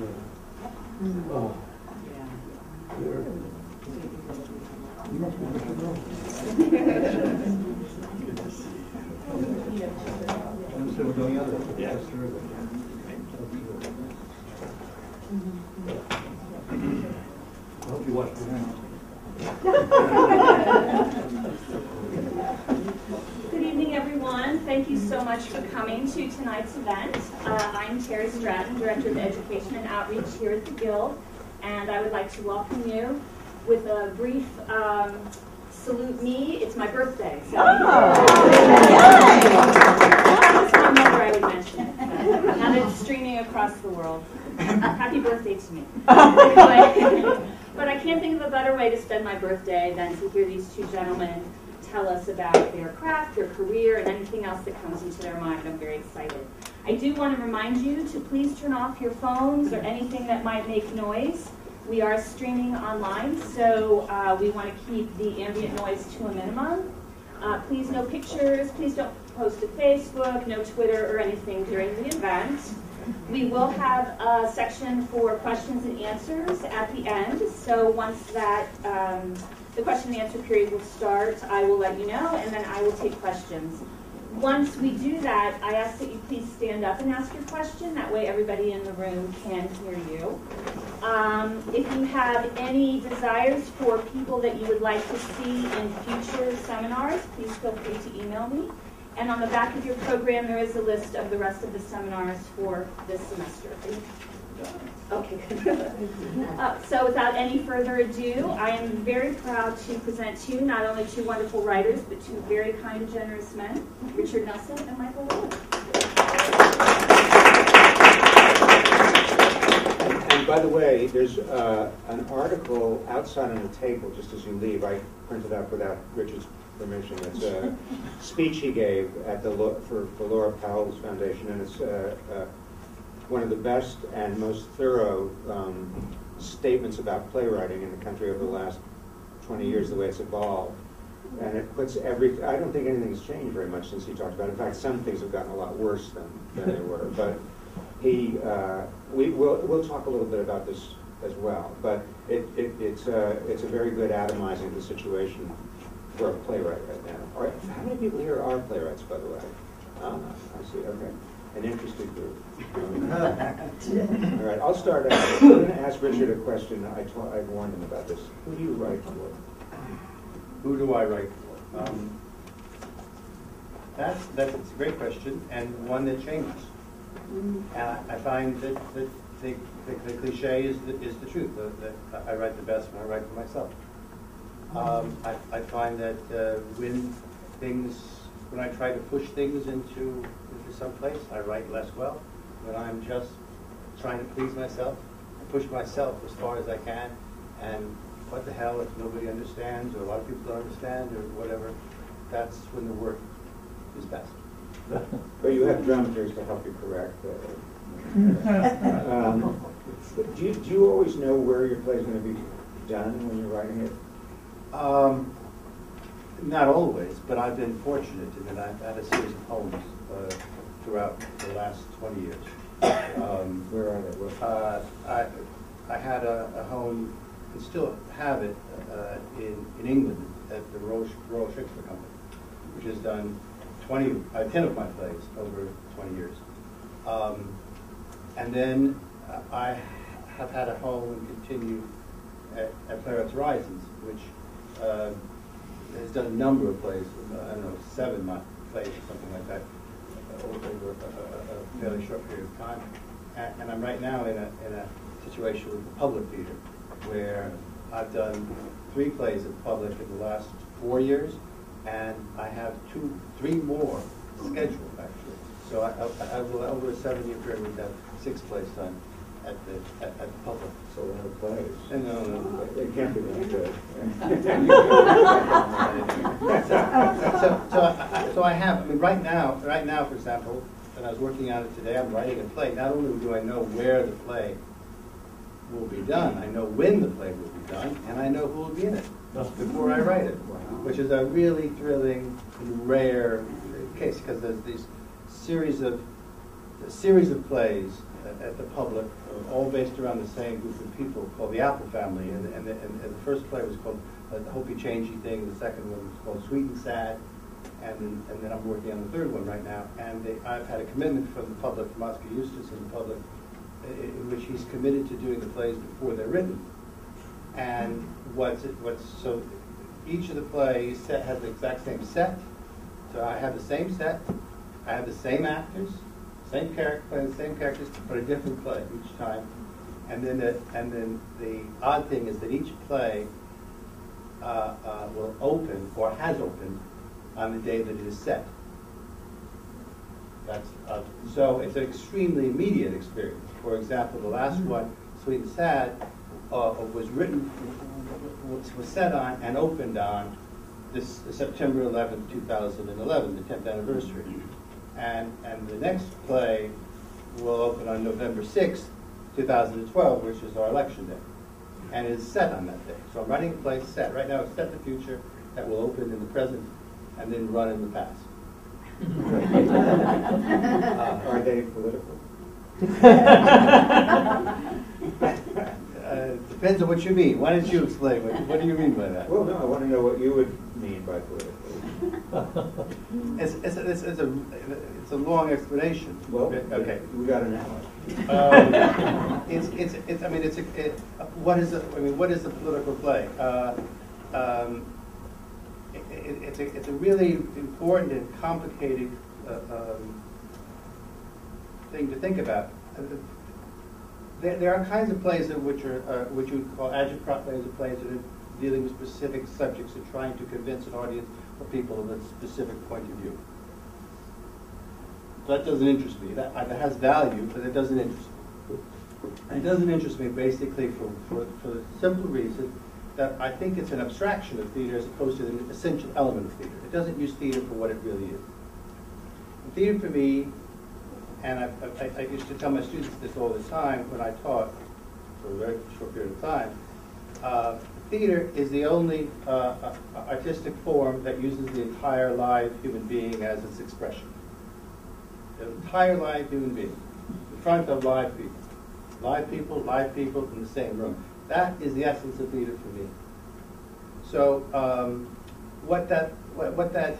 Oh, Yeah. there. You must be Mr. Rose. I'm still other. Yeah. That's terrific. I hope you watch the hands. Good evening, everyone. Thank you so much for coming to tonight's event. Uh, I'm Terry Stratton, Director of Education and Outreach here at the Guild, and I would like to welcome you with a brief um, salute me. It's my birthday. So was my mother I would mention. Now that it's streaming across the world. Happy birthday to me. But I can't think of a better way to spend my birthday than to hear these two gentlemen tell us about their craft, their career, and anything else that comes into their mind. I'm very excited. I do want to remind you to please turn off your phones or anything that might make noise. We are streaming online, so uh, we want to keep the ambient noise to a minimum. Uh, please, no pictures. Please don't post to Facebook, no Twitter or anything during the event. We will have a section for questions and answers at the end. So once that um, the question and answer period will start, I will let you know, and then I will take questions. Once we do that, I ask that you please stand up and ask your question. That way, everybody in the room can hear you. Um, if you have any desires for people that you would like to see in future seminars, please feel free to email me. And on the back of your program, there is a list of the rest of the seminars for this semester. Okay. Uh, So without any further ado, I am very proud to present to you not only two wonderful writers, but two very kind and generous men, Richard Nelson and Michael Weller. And by the way, there's uh, an article outside on the table, just as you leave, I printed out without Richard's permission. It's a speech he gave at the, for for Laura Pels Foundation, and it's uh, uh, one of the best and most thorough um, statements about playwriting in the country over the last 20 years, the way it's evolved. And it puts every, I don't think anything's changed very much since he talked about it. In fact, some things have gotten a lot worse than, than they were. But he, uh, we, we'll, we'll talk a little bit about this as well. But it, it, it's, uh, it's a very good atomizing of the situation for a playwright right now. All right, how many people here are playwrights, by the way? Ah, I see, okay. An interesting group. All right, I'll start out. I'm going to ask Richard a question. I told, I warned him about this. Who do you write for? Who do I write for? Um, That's, that's a great question, and one that changes. And I I find that, that the, the- the cliche is the, is the truth, that that I write the best when I write for myself. Um, I, I find that uh, when things, when I try to push things into, into someplace, I write less well. When I'm just trying to please myself, I push myself as far as I can, and what the hell if nobody understands, or a lot of people don't understand, or whatever, that's when the work is best. But you have dramaturgs to help you correct. uh, um, Do you, do you always know where your play is going to be done when you're writing it? Um, not always, but I've been fortunate in that I've had a series of homes uh, throughout the last 20 years. Um, Where are they? Uh, I, I had a, a home, and still have it, uh, in, in England at the Royal, Shakespeare Company, which has done 20, uh, 10 of my plays over 20 years. Um, and then uh, I have had a home and continue at, at Playwrights Horizons, which uh, has done a number of plays, uh, I don't know, seven month plays or something like that, over a, a, fairly short period of time. And, and I'm right now in a, in a situation with the public theater, where I've done three plays at public in the last four years, and I have two, three more scheduled, actually. So I, I- I will, over a seven-year period, have six plays done at the, at, at the public. So a lot of plays. And, no, no, It can't be that good. so, so, I, so I have, I mean, right now, right now, for example, when I was working on it today, I'm writing a play. Not only do I know where the play will be done, I know when the play will be done, and I know who will be in it before I write it, which is a really thrilling, and rare case because there's these series of a series of plays at the public, all based around the same group of people called the Apple Family. And, and, the, and the first play was called uh, The Hopey Changey Thing. The second one was called Sweet and Sad. And then, and then I'm working on the third one right now. And they, I've had a commitment from the public, from Oskar Eustis and the public, i- in which he's committed to doing the plays before they're written. And what's, it- what's, so each of the plays set, has the exact same set. So I have the same set, I have the same actors, same character, playing the same characters, but a different play each time. And then the, and then the odd thing is that each play uh, uh, will open, or has opened, on the day that it is set. That's, uh, so it's an extremely immediate experience. For example, the last one, Sweet and Sad, uh, was written, was, was set on and opened on this September 11th, 2011, the 10th anniversary. And, and the next play will open on November 6th, 2012, which is our election day. And it's set on that day. So I'm writing a play set. Right now it's set in the future that will open in the present and then run in the past. Uh, Are they political? Uh, Depends on what you mean. Why don't you explain? What, what do you mean by that? Well, no, I want to know what you would mean by political. It's, it's, a- it's, it's a, it's a long explanation. Well, Okay. we got an hour. Um, It's, it's, it's, I mean, it's, a it, what is, a- I mean, what is a political play? Uh, um, it- it- It's a, it's a really important and complicated uh, um, thing to think about. Uh, There, there are kinds of plays that which are, uh, which you call agitprop plays, or plays that are dealing with specific subjects and trying to convince an audience or people of a specific point of view. That doesn't interest me. That, that has value, but it doesn't interest me. It doesn't interest me basically for, for, for the simple reason that I think it's an abstraction of theater as opposed to an essential element of theater. It doesn't use theater for what it really is. Theater for me, and I, I, I used to tell my students this all the time when I taught for a very short period of time, uh, theater is the only uh, uh, artistic form that uses the entire live human being as its expression. The entire live human being, in front of live people. Live people, live people in the same room. That is the essence of theater for me. So, um, what that, what, what that,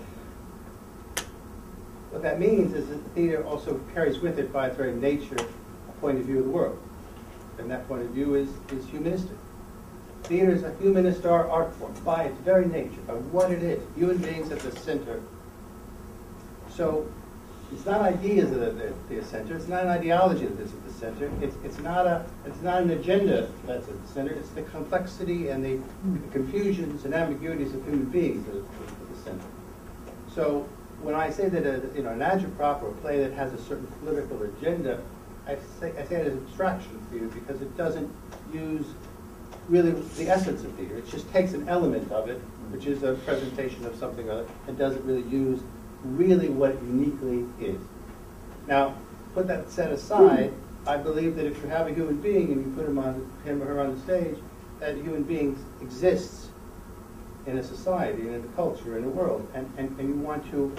what that means is that theater also carries with it, by its very nature, a point of view of the world. And that point of view is, is humanistic. Theater is a humanist art, form by its very nature, by what it is. Human beings at the center. So it's not ideas that are at the center. It's not an ideology that is at the center. It's, it's not a it's not an agenda that's at the center. It's the complexity and the, confusions and ambiguities of human beings that are at the center. So when I say that a, you know an agitprop or a play that has a certain political agenda, I say I say it as abstraction of you because it doesn't use really the essence of theater. It just takes an element of it, which is a presentation of something other, and doesn't really use really what it uniquely is. Now, put that set aside, I believe that if you have a human being and you put him on him or her on the stage, that human being exists in a society, in a culture, in a world, and, and, and you want to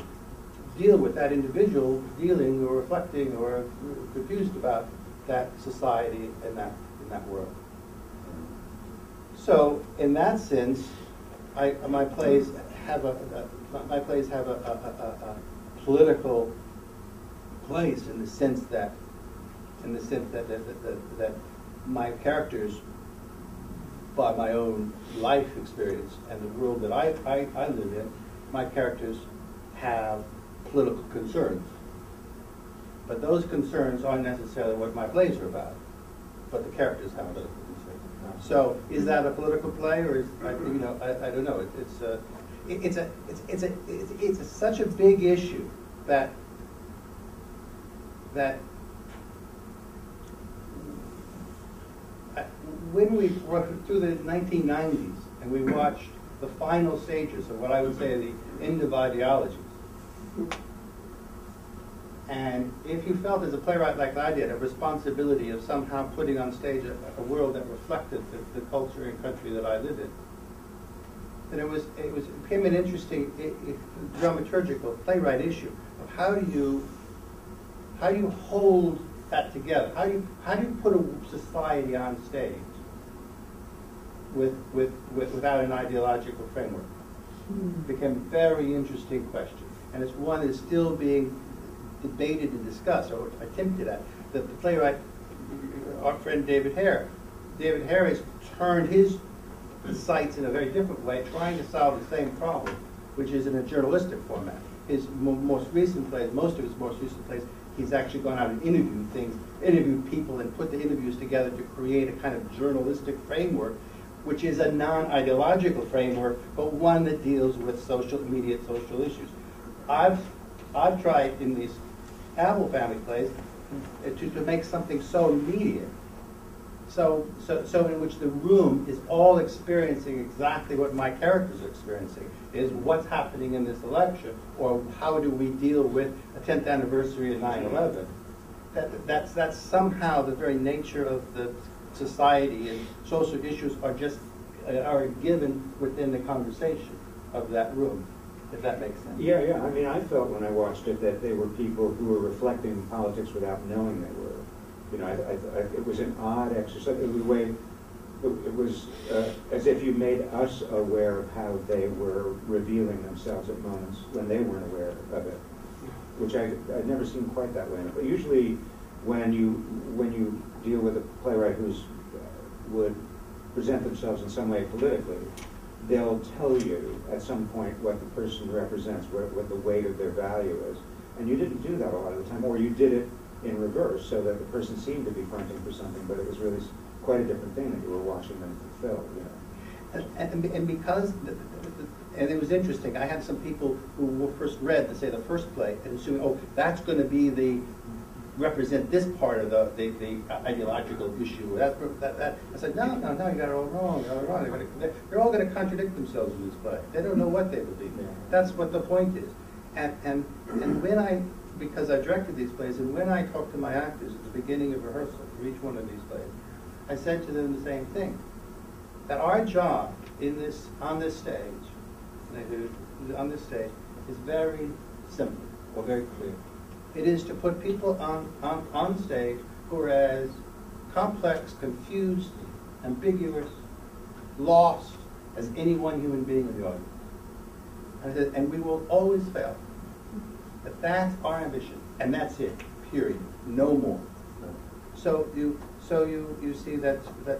deal with that individual dealing or reflecting or confused about that society and that in that world. So, in that sense, I, my plays have a, a my plays have a, a, a, political place in the sense that, in the sense that that, that, that, my characters, by my own life experience and the world that I, I, I live in, my characters have political concerns. But those concerns aren't necessarily what my plays are about, but the characters have political. So is that a political play, or is you know I, I don't know. It, it's a it, it's a it's it's a it's, it's a, such a big issue that that when we through the 1990s and we watched the final stages of what I would say the end of ideologies. And if you felt as a playwright like I did, a responsibility of somehow putting on stage a, a world that reflected the, the culture and country that I lived in, then it was it was it became an interesting it, it, dramaturgical playwright issue of how do you how do you hold that together? How do you, how do you put a society on stage with, with, with, without an ideological framework? Hmm. It Became a very interesting question. And it's one that's still being debated and discussed, or attempted at. The playwright, our friend David Hare, David Hare has turned his sights in a very different way, trying to solve the same problem, which is in a journalistic format. His mo- most recent plays, most of his most recent plays, he's actually gone out and interviewed things, interviewed people, and put the interviews together to create a kind of journalistic framework, which is a non-ideological framework, but one that deals with social, immediate social issues. I've, I've tried in these Apple family plays to, to make something so immediate so, so, so in which the room is all experiencing exactly what my characters are experiencing, is what's happening in this election, or how do we deal with the 10th anniversary of 9/11. That, that's, that's somehow the very nature of the society and social issues are just, uh, are given within the conversation of that room, if that makes sense. Yeah, yeah, I mean, I felt when I watched it that they were people who were reflecting politics without knowing they were. You know, I, I, I, it was an odd exercise, it was a way, it, was uh, as if you made us aware of how they were revealing themselves at moments when they weren't aware of it, which I, I'd never seen quite that way. But usually, when you, when you deal with a playwright who's, uh, would present themselves in some way politically, they'll tell you at some point what the person represents, what, what the weight of their value is. And you didn't do that a lot of the time, or you did it in reverse, so that the person seemed to be fronting for something, but it was really quite a different thing that you were watching them fulfill, you know. And, and, and because, the, the, the, and it was interesting, I had some people who first read, let's say, the first play, and assuming, oh, that's gonna be the, represent this part of the, the, the ideological issue, that, that, that. I said, no, no, no, you got it all wrong, you got it wrong, they're, gonna, they're, all gonna contradict themselves in this play. They don't know what they believe. That's what the point is. And, and, and when I, because I directed these plays, and when I talked to my actors at the beginning of rehearsal for each one of these plays, I said to them the same thing that our job in this, on this stage, uh, on this stage, is very simple, or very clear. It is to put people on, on, on stage who are as complex, confused, ambiguous, lost as any one human being in the audience. And and we will always fail. But that's our ambition, and that's it, period, no more. So you, so you, you see that, that,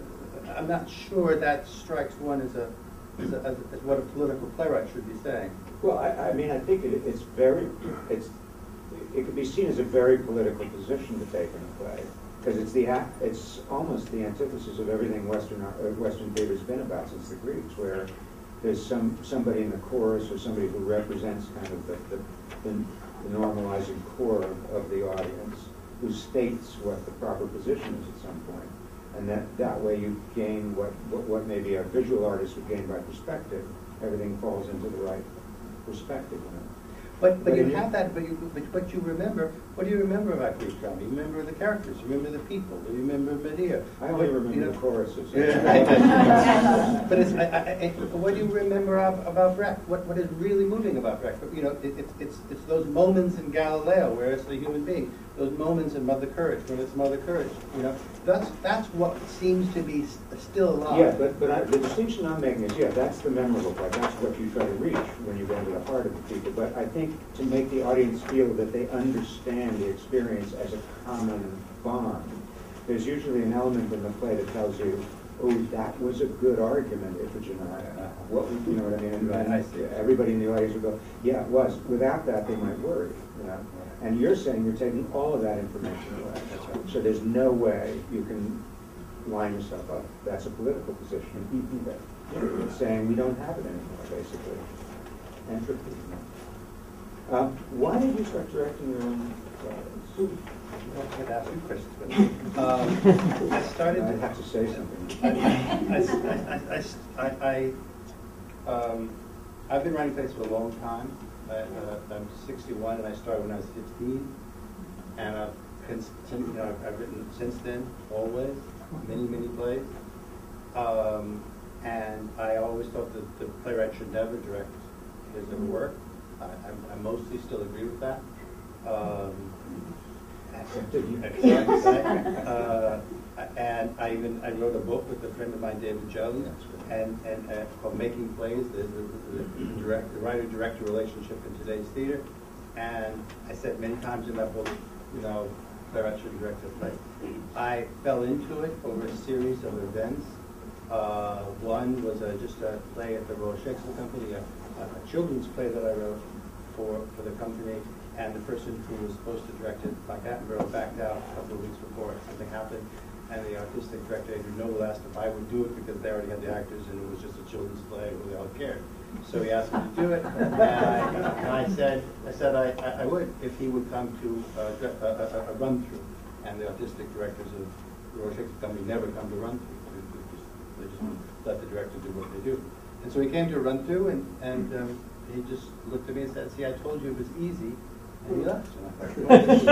I'm not sure that strikes one as a, as, a, as what a political playwright should be saying. Well, I, I mean, I think it, it's very, it's, it could be seen as a very political position to take in a play, because it's the, it's almost the antithesis of everything Western, uh, Western theater's been about since the Greeks, where there's some, somebody in the chorus or somebody who represents kind of the, the, the the normalizing core of, of the audience, who states what the proper position is at some. And that, that way you gain what, what, what maybe a visual artist would gain by perspective, everything falls into the right perspective, you know. But, but you have that, but you, but, but you remember, what do you remember about Greek drama? You remember the characters, you remember the people, do you remember Medea. I only But, you remember know- the choruses. Yeah. But it's, I, I, I, what do you remember of, about Brecht? What, what is really moving about Brecht? You know, it, it's, it's, it's those moments in Galileo where it's the human being, those moments in Mother Courage when it's Mother Courage. You know, that's that's what seems to be still alive. Yeah, but, but I, the distinction I'm making is, yeah, that's the memorable part, that's what you try to reach when you go into the heart of the people. But I think to make the audience feel that they understand the experience as a common bond, there's usually an element in the play that tells you, oh, that was a good argument, Iphigenia. What, would- you know what I mean? And- Right, I see. Everybody in the audience would go, yeah, it was. Without that, they might worry, you know? And you're saying you're taking all of that information away. That's right. So there's no way you can line yourself up. That's a political position. It's saying we don't have it anymore, basically. Entropy. Um, Why did you start directing your own plays? I um, I started. I'd have to say something. I, I, I, I, I, um, I've been writing plays for a long time. I, uh, I'm 61 and I started when I was 15. And I've, you know, I've, I've written since then, always, many, many plays. Um, and I always thought that the playwright should never direct his own work. I, I, I mostly still agree with that. Um, Uh, And I even, I wrote a book with a friend of mine, David Jones, and, and uh, called Making Plays, the, the, the direct, the writer-director relationship in today's theater. And I said many times in that book, you know, playwright should direct a play. I fell into it over a series of events. Uh, one was uh, just a play at the Royal Shakespeare Company, a, a children's play that I wrote for, for the company, and the person who was supposed to direct it, Mike Attenborough, backed out a couple of weeks before something happened, and the artistic director, Adrian Noble, asked if I would do it because they already had the actors, and it was just a children's play they all cared. So he asked me to do it, and I, and I said, I said I, I- would if he would come to uh, a, a, a- a run-through, and the artistic directors of the Royal Shakespeare Company never come to run-through. They just let the director do what they do. And so he came to a run-through, and, and um, he just looked at me and said, see, I told you it was easy, is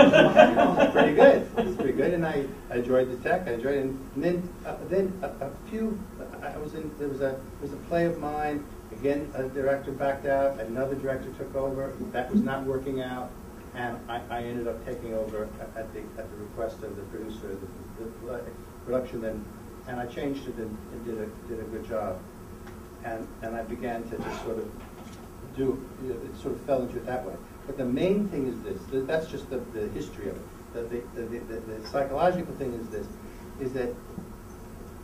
pretty good, it's pretty good, and I, I enjoyed the tech, I enjoyed it, and then, uh, then a, a few, I was in, there was a, there was a play of mine, again, a director backed out, another director took over, that was not working out, and I, I ended up taking over at the, at the request of the producer, the, the production, Then, and I changed it and, and did a, did a good job. And, and I began to just sort of do, it sort of fell into it that way. But the main thing is this, th- that's just the, the history of it. The, the, the, the, psychological thing is this, is that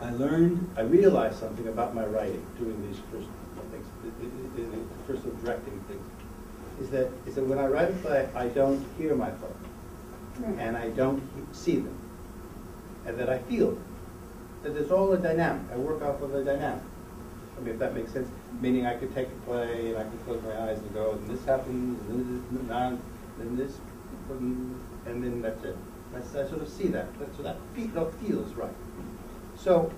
I learned, I realized something about my writing, doing these first things, the- first of directing things, is that, is that when I write a play, I don't hear my play, and I don't see them, and that I feel them. That it's all a dynamic, I work off of a dynamic. I mean, if that makes sense, meaning I could take a play and I could close my eyes and go, oh, and this happens, and then this, and then this, and then that's it. I s- I sort of see that, so that feel, that feels right. So,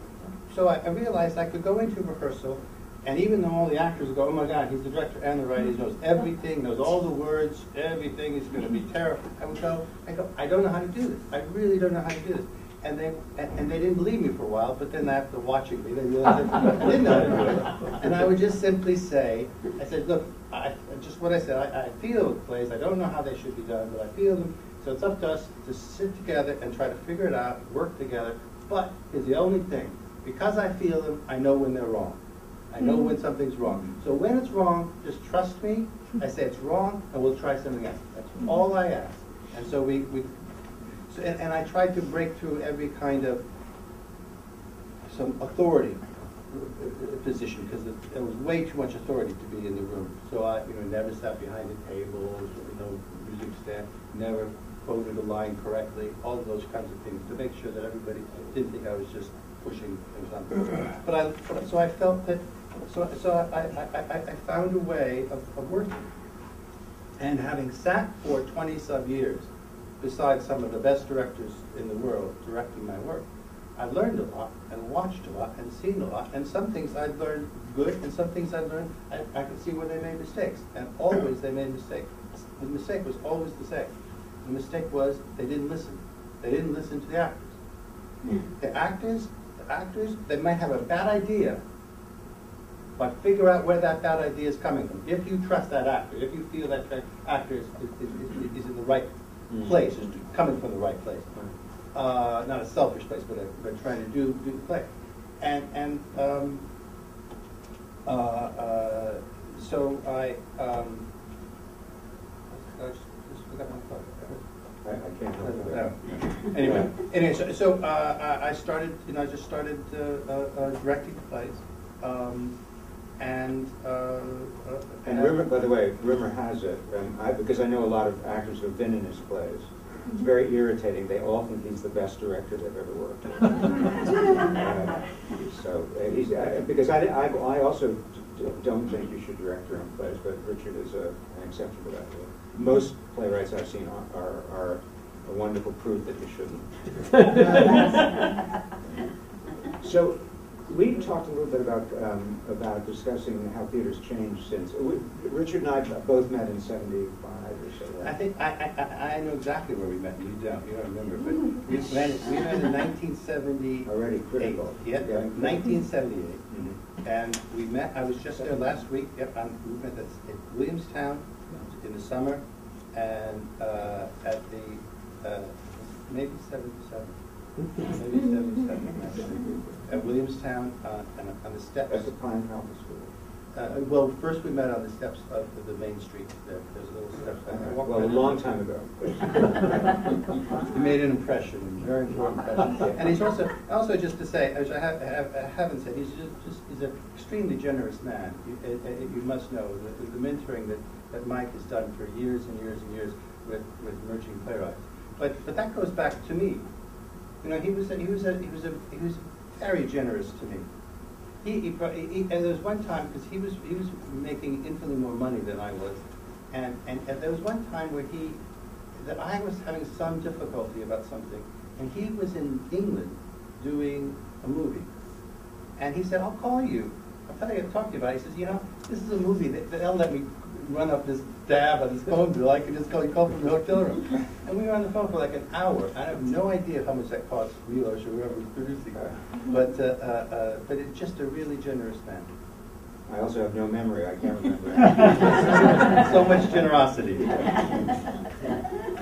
so I I realized I could go into rehearsal, and even though all the actors go, oh my God, he's the director and the writer, he knows everything, knows all the words, everything is gonna be terrible. I would go, I go, I don't know how to do this. I really don't know how to do this. And they, and they didn't believe me for a while, but then after watching me, they realized I didn't know. And I would just simply say, I said, look, I, just what I said, I, I feel plays, I don't know how they should be done, but I feel them. So it's up to us to sit together and try to figure it out, work together. But is the only thing, because I feel them, I know when they're wrong. I know when something's wrong. So when it's wrong, just trust me. I say it's wrong, and we'll try something else. That's all I ask. And so we, we so, and, and I tried to break through every kind of some authority uh, position because there was way too much authority to be in the room. So I, you know, never sat behind the tables, you know, music stand, never quoted a line correctly, all of those kinds of things to make sure that everybody didn't think I was just pushing things on. But I, so I felt that, so, so I, I, I, I found a way of, of working. And having sat for twenty-some years beside some of the best directors in the world directing my work, I've learned a lot and watched a lot and seen a lot. And some things I've learned good and some things I've learned, I, I could see where they made mistakes. And always they made mistakes. The mistake was always the same. The mistake was they didn't listen. They didn't listen to the actors. Hmm. The actors, the actors, they might have a bad idea, but figure out where that bad idea is coming from. If you trust that actor, if you feel that that actor is, is, is, is in the right Mm. place, is coming from the right place. Uh, not a selfish place, but, a, but trying to do, do the play. And, and um, uh, uh, so I, um, I just, just forgot my thought. I, I can't help No. it. Anyway, anyway, so, so uh, I I started, you know, I just started uh, uh, directing plays, um, and. Uh, uh, And rumor, by the way, rumor has it, um, I, because I know a lot of actors who've been in his plays, it's very irritating. They all think he's the best director they've ever worked with. Uh, So, uh, he's, uh, because I, I, I also d- don't think you should direct your own plays, but Richard is a, an exception to that rule. Most playwrights I've seen are, are, are a wonderful proof that you shouldn't. So, we talked a little bit about, um, about discussing how theater's changed since, we- Richard and I both met in seventy-five or so. right? I think, I, I, I know exactly where we met, you don't, you don't remember, but we met, we met in nineteen seventy. Already critical. Yeah, Yeah. nineteen seventy-eight. Mhm. And we met, I was just there last week, yep, I'm, we met at at Williamstown in the summer, and, uh, at the, uh, maybe seventy-seven. Maybe seventy-seven, actually. At Williamstown, uh, on, on the steps. That's the Pine Mountain School. Uh, well, first we met on the steps of the main street there. There's a little steps. Walked Well, a long time ago. He made an impression, a very important impression. And he's also, also just to say, which I have, have, I haven't said, he's just, just, he's an extremely generous man. You, uh, uh, you must know that the mentoring that, that Mike has done for years and years and years with, with emerging playwrights. But, but that goes back to me. You know, he was, a, he was, a, he was, a, he was very generous to me. He, he, he, and there was one time because he was he was making infinitely more money than I was, and, and and there was one time where he that I was having some difficulty about something, and he was in England doing a movie, and he said, "I'll call you. I thought I got to talk to you about." it. He says, "You know, this is a movie that they'll let me run up this dab on this phone bill. I can just call you call from the hotel room." And we were on the phone for like an hour. I have no idea how much that cost Milos or whoever was producing it, but uh, uh, uh, but it's just a really generous man. I also have no memory, I can't remember. so much generosity.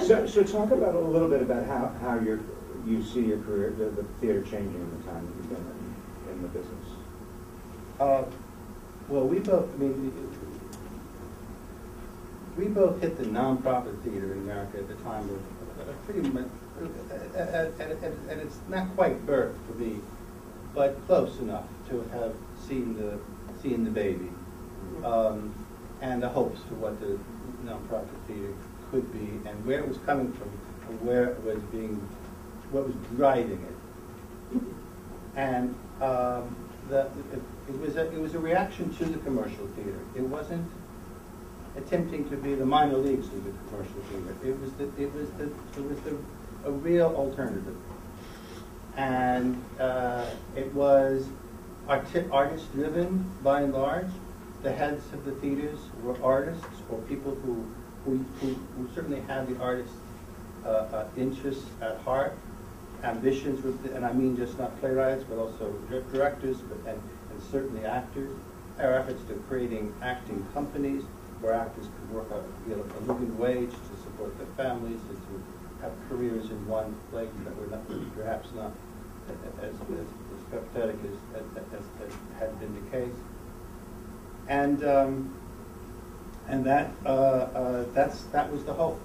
So, so talk about a little bit about how, how you're, you see your career, the, the theater changing in the time that you've been in, in the business. Uh, well, we both, I mean, we both hit the nonprofit theater in America at the time of, uh, pretty much, uh, uh, and, and it's not quite birth for me, but close enough to have seen the, seen the baby. Um, and the hopes for what the nonprofit theater could be and where it was coming from and where it was being, what was driving it. And um, the, it, it was a, it was a reaction to the commercial theater. It wasn't attempting to be the minor leagues of the commercial theater. It was the, it was the, it was the, a real alternative. And uh, it was arti- artist driven by and large. The heads of the theaters were artists or people who, who, who, who certainly had the artist's uh, uh, interests at heart ambitions with, the- and I mean just not playwrights, but also directors, but, and, and certainly actors. Our efforts to creating acting companies where actors could work out, get a living wage to support their families and to have careers in one place that were not, perhaps not as, as, as pathetic as, as, as had been the case. And, um, and that, uh, uh, that's, that was the hope.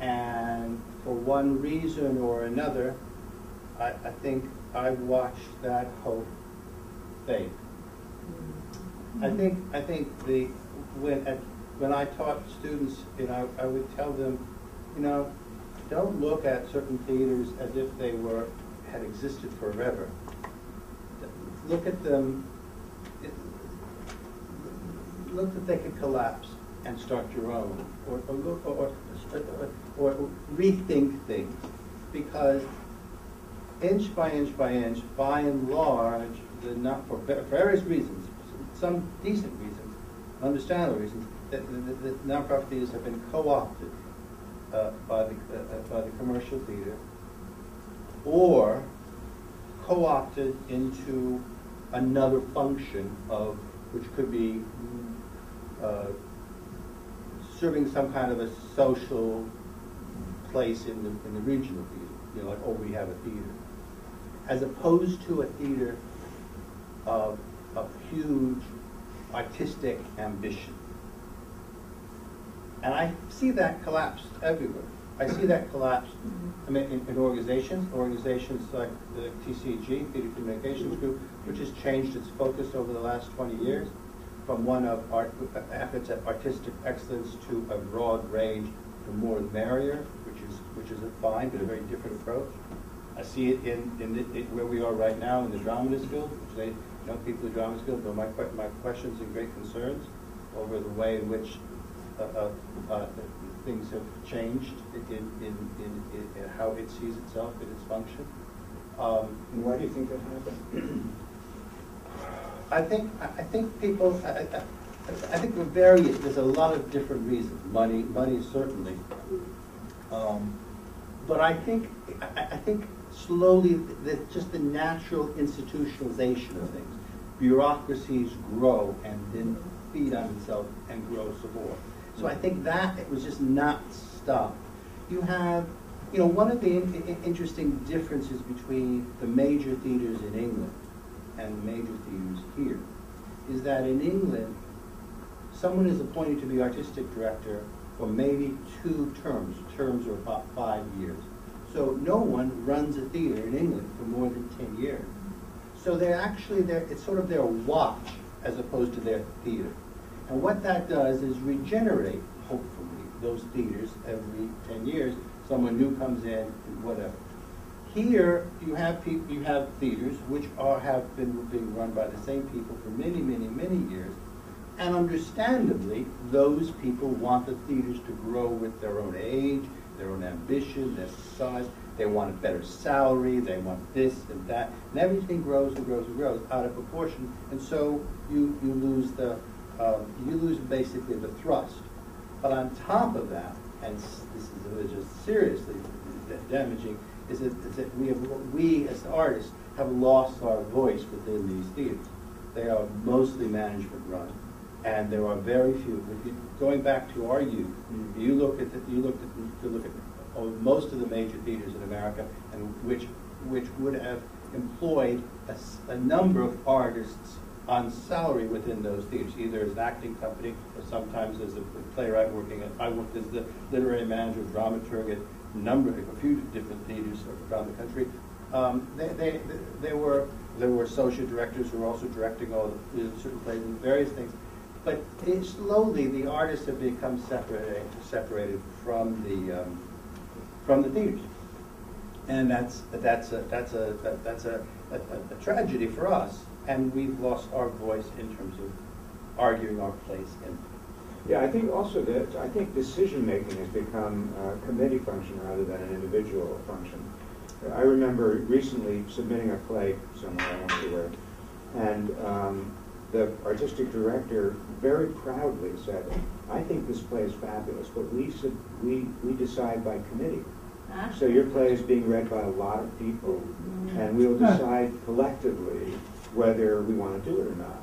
And for one reason or another, I, I think I watched that hope fade. I think, I think the, when, at, uh, when I taught students, you know, I would tell them, you know, don't look at certain theaters as if they were, had existed forever. Look at them, look that they could collapse and start your own, or, or look, or, or, or rethink things, because inch by inch by inch, by and large, the not for various reasons, some decent reasons, understandable reasons, that the, the, the nonprofit theaters have been co-opted uh, by the uh, uh, by the commercial theater, or co-opted into another function of which could be uh, serving some kind of a social place in the in the regional theater. You know, like oh, we have a theater, as opposed to a theater of of huge artistic ambition. And I see that collapsed everywhere. I see that collapse I mean, in, in organizations, organizations like the TCG, Theater Communications Group, which has changed its focus over the last 20 years from one of art, uh, efforts at artistic excellence to a broad range, the more the merrier, which is which is a fine but a very different approach. I see it in, in the, where we are right now in the Dramatists Guild, which they, you know, people in the Dramatists Guild know my, my questions and great concerns over the way in which uh, uh, uh, things have changed in, in, in, in, how it sees itself in its function. Um, And why do you think that happened? I think, I think people, I, I, I think are various, there's a lot of different reasons. Money, money certainly. Um, But I think, I, I think slowly, the, just the natural institutionalization of things. Bureaucracies grow and then feed on itself and grow some more. So I think that it was just not stopped. You have, You know, one of the in- in- interesting differences between the major theaters in England and the major theaters here is that in England, someone is appointed to be artistic director for maybe two terms. Terms are about five years. So no one runs a theater in England for more than 10 years. So they're actually, it's sort of their watch as opposed to their theater. And what that does is regenerate, hopefully, those theaters every 10 years. Someone new comes in, whatever. Here, you have people, you have theaters which are, have been being run by the same people for many, many, many years. And understandably, those people want the theaters to grow with their own age, their own ambition, their size. They want a better salary, they want this and that, and everything grows and grows and grows out of proportion. And so you, you lose the, um, you lose basically the thrust. But on top of that, and this is just seriously damaging, is that, is that we have, we as artists have lost our voice within these theaters. They are mostly management run, and there are very few. Going back to our youth, Mm. you look at the, you look at you look at most of the major theaters in America, and which which would have employed a number of artists on salary within those theaters, either as an acting company or sometimes as a playwright working at. I worked as the literary manager, dramaturg at a number, a few different theaters around the country. Um, they, they, they were there were associate directors who were also directing all the certain plays and various things. But slowly, the artists have become separated, separated from the um, from the theaters, and that's that's a, that's a that, that's a, a, a tragedy for us. And we've lost our voice in terms of arguing our place in. Yeah, I think also that, I think decision-making has become a committee function rather than an individual function. I remember recently submitting a play somewhere, I won't say where, and um, the artistic director very proudly said, I think this play is fabulous, but we, sub- we, we decide by committee. So ah. your play is being read by a lot of people, mm. and we'll decide collectively whether we want to do it or not.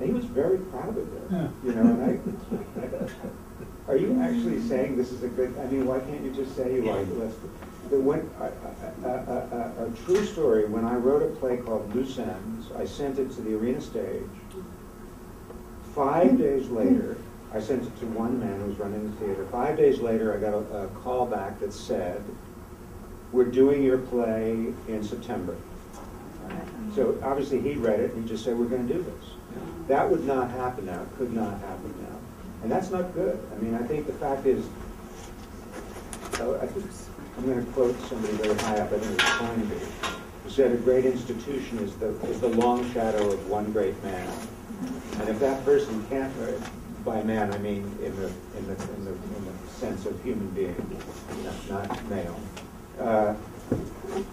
And he was very proud of it, you know, and I, are you actually mm. saying this is a good, I mean, why can't you just say you like it? Let's- The when, a, a, a, a, a true story, when I wrote a play called Loose Ends, I sent it to the arena stage. Five days later, I sent it to one man who was running the theater. Five days later, I got a, a call back that said, we're doing your play in September. So obviously he read it and he just said, we're going to do this. That would not happen now, could not happen now. And that's not good. I mean, I think the fact is, uh, I think, I'm going to quote somebody very high up, I think it it's Toynbee, who said, a great institution is the, is the long shadow of one great man. And if that person can't, uh, by man, I mean in the, in the, in the, in the sense of human being, not, not male. Uh,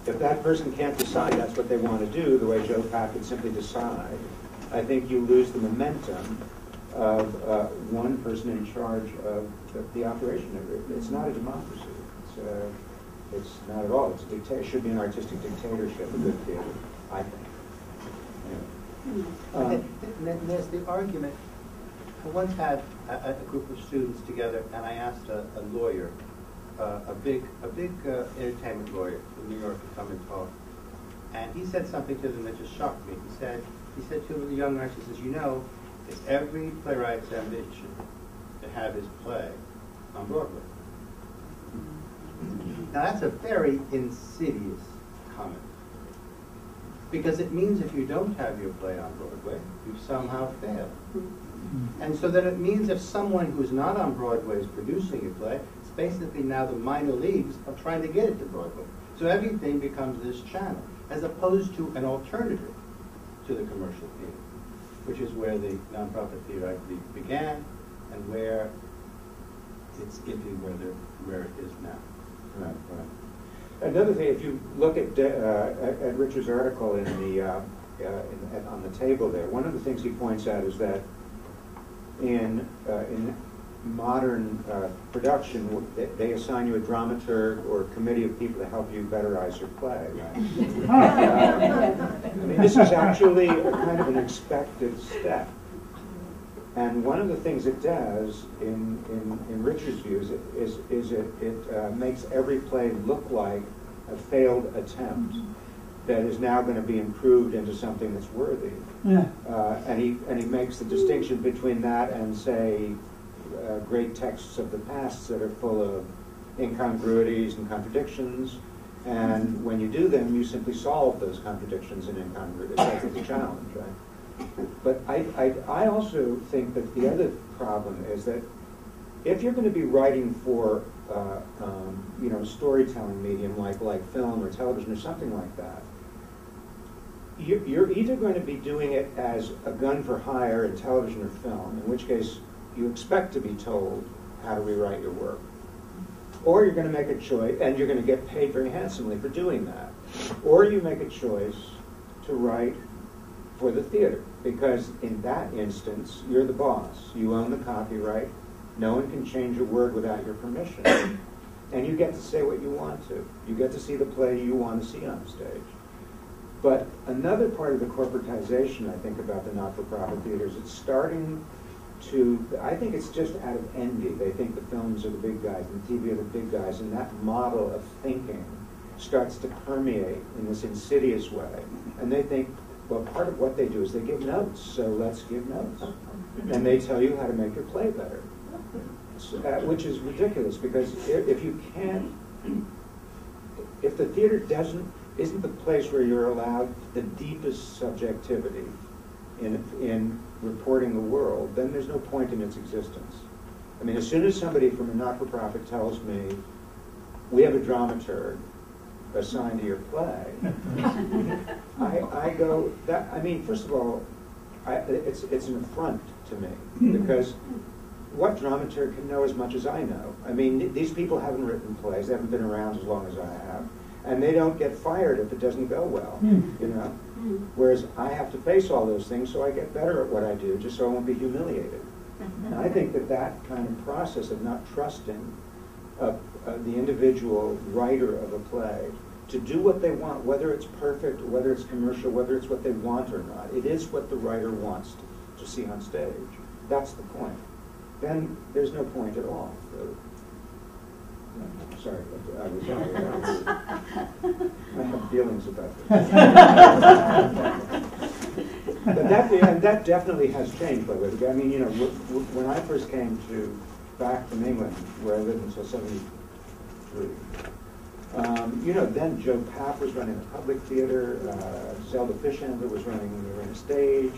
if that person can't decide that's what they want to do, the way Joe Papp could simply decide, I think you lose the momentum of uh, one person in charge of the, the operation of it. It's not a democracy. It's, uh, it's not at all. It's dicta- it should be an artistic dictatorship, a good theater, I think. Anyway. Um, And there's the argument, I once had a, a group of students together, and I asked a, a lawyer, uh, a big, a big uh, entertainment lawyer from New York to come and talk. And he said something to them that just shocked me. He said, he said to the young artist, he says, you know, it's every playwright's ambition to have his play on Broadway. Now, that's a very insidious comment. Because it means if you don't have your play on Broadway, you've somehow failed. Mm-hmm. And so then it means if someone who's not on Broadway is producing a play, it's basically now the minor leagues of trying to get it to Broadway. So everything becomes this channel, as opposed to an alternative to the commercial theater, which is where the nonprofit theater actually began and where it's getting where, where it is now. Right, right. Another thing, if you look at, uh, at, Richard's article in the, uh, uh, in, at, on the table there, one of the things he points out is that in, uh, in modern uh, production, they- assign you a dramaturg or a committee of people to help you betterize your play. Uh, I mean, this is actually a kind of an expected step. And one of the things it does, in, in, in Richard's views, is, is it, it uh, makes every play look like a failed attempt that is now going to be improved into something that's worthy. Yeah. Uh, and he and he makes the distinction between that and say uh, great texts of the past that are full of incongruities and contradictions. And when you do them, you simply solve those contradictions and incongruities. That's the challenge, right? But I, I, I also think that the other problem is that if you're going to be writing for uh, um, you know storytelling medium like like film or television or something like that, you're, you're either going to be doing it as a gun for hire in television or film, in which case you expect to be told how to rewrite your work, or you're going to make a choice and you're going to get paid very handsomely for doing that, or you make a choice to write for the theater because in that instance you're the boss, you own the copyright, no one can change a word without your permission, and you get to say what you want to. You get to see the play you want to see on stage. But another part of the corporatization, I think, about the not-for-profit theaters, it's starting to, I think it's just out of envy. They think the films are the big guys and the TV are the big guys, and that model of thinking starts to permeate in this insidious way. And they think, well, part of what they do is they give notes, so let's give notes. And they tell you how to make your play better, So, uh, which is ridiculous, because if, if you can't, if the theater doesn't isn't the place where you're allowed the deepest subjectivity in, in reporting the world, then there's no point in its existence. I mean, as soon as somebody from a not-for-profit tells me, we have a dramaturg assigned to your play, I, I go, that, I mean, first of all, I, it's, it's an affront to me, mm-hmm. because what dramaturg can know as much as I know? I mean, these people haven't written plays, they haven't been around as long as I have. And they don't get fired if it doesn't go well, hmm. you know. Hmm. Whereas I have to face all those things so I get better at what I do, just so I won't be humiliated. And I mm-hmm. think that that kind of process of not trusting uh, uh, the individual writer of a play to do what they want, whether it's perfect, whether it's commercial, whether it's what they want or not, it is what the writer wants to, to see on stage. That's the point. Then there's no point at all, really. Sorry, I was. I have feelings about this. but that, and that definitely has changed, by the way. I mean, you know, when I first came to back from England, where I lived until '73, um, you know, then Joe Papp was running the public theater, uh, Zelda Fichandler was running the Arena Stage,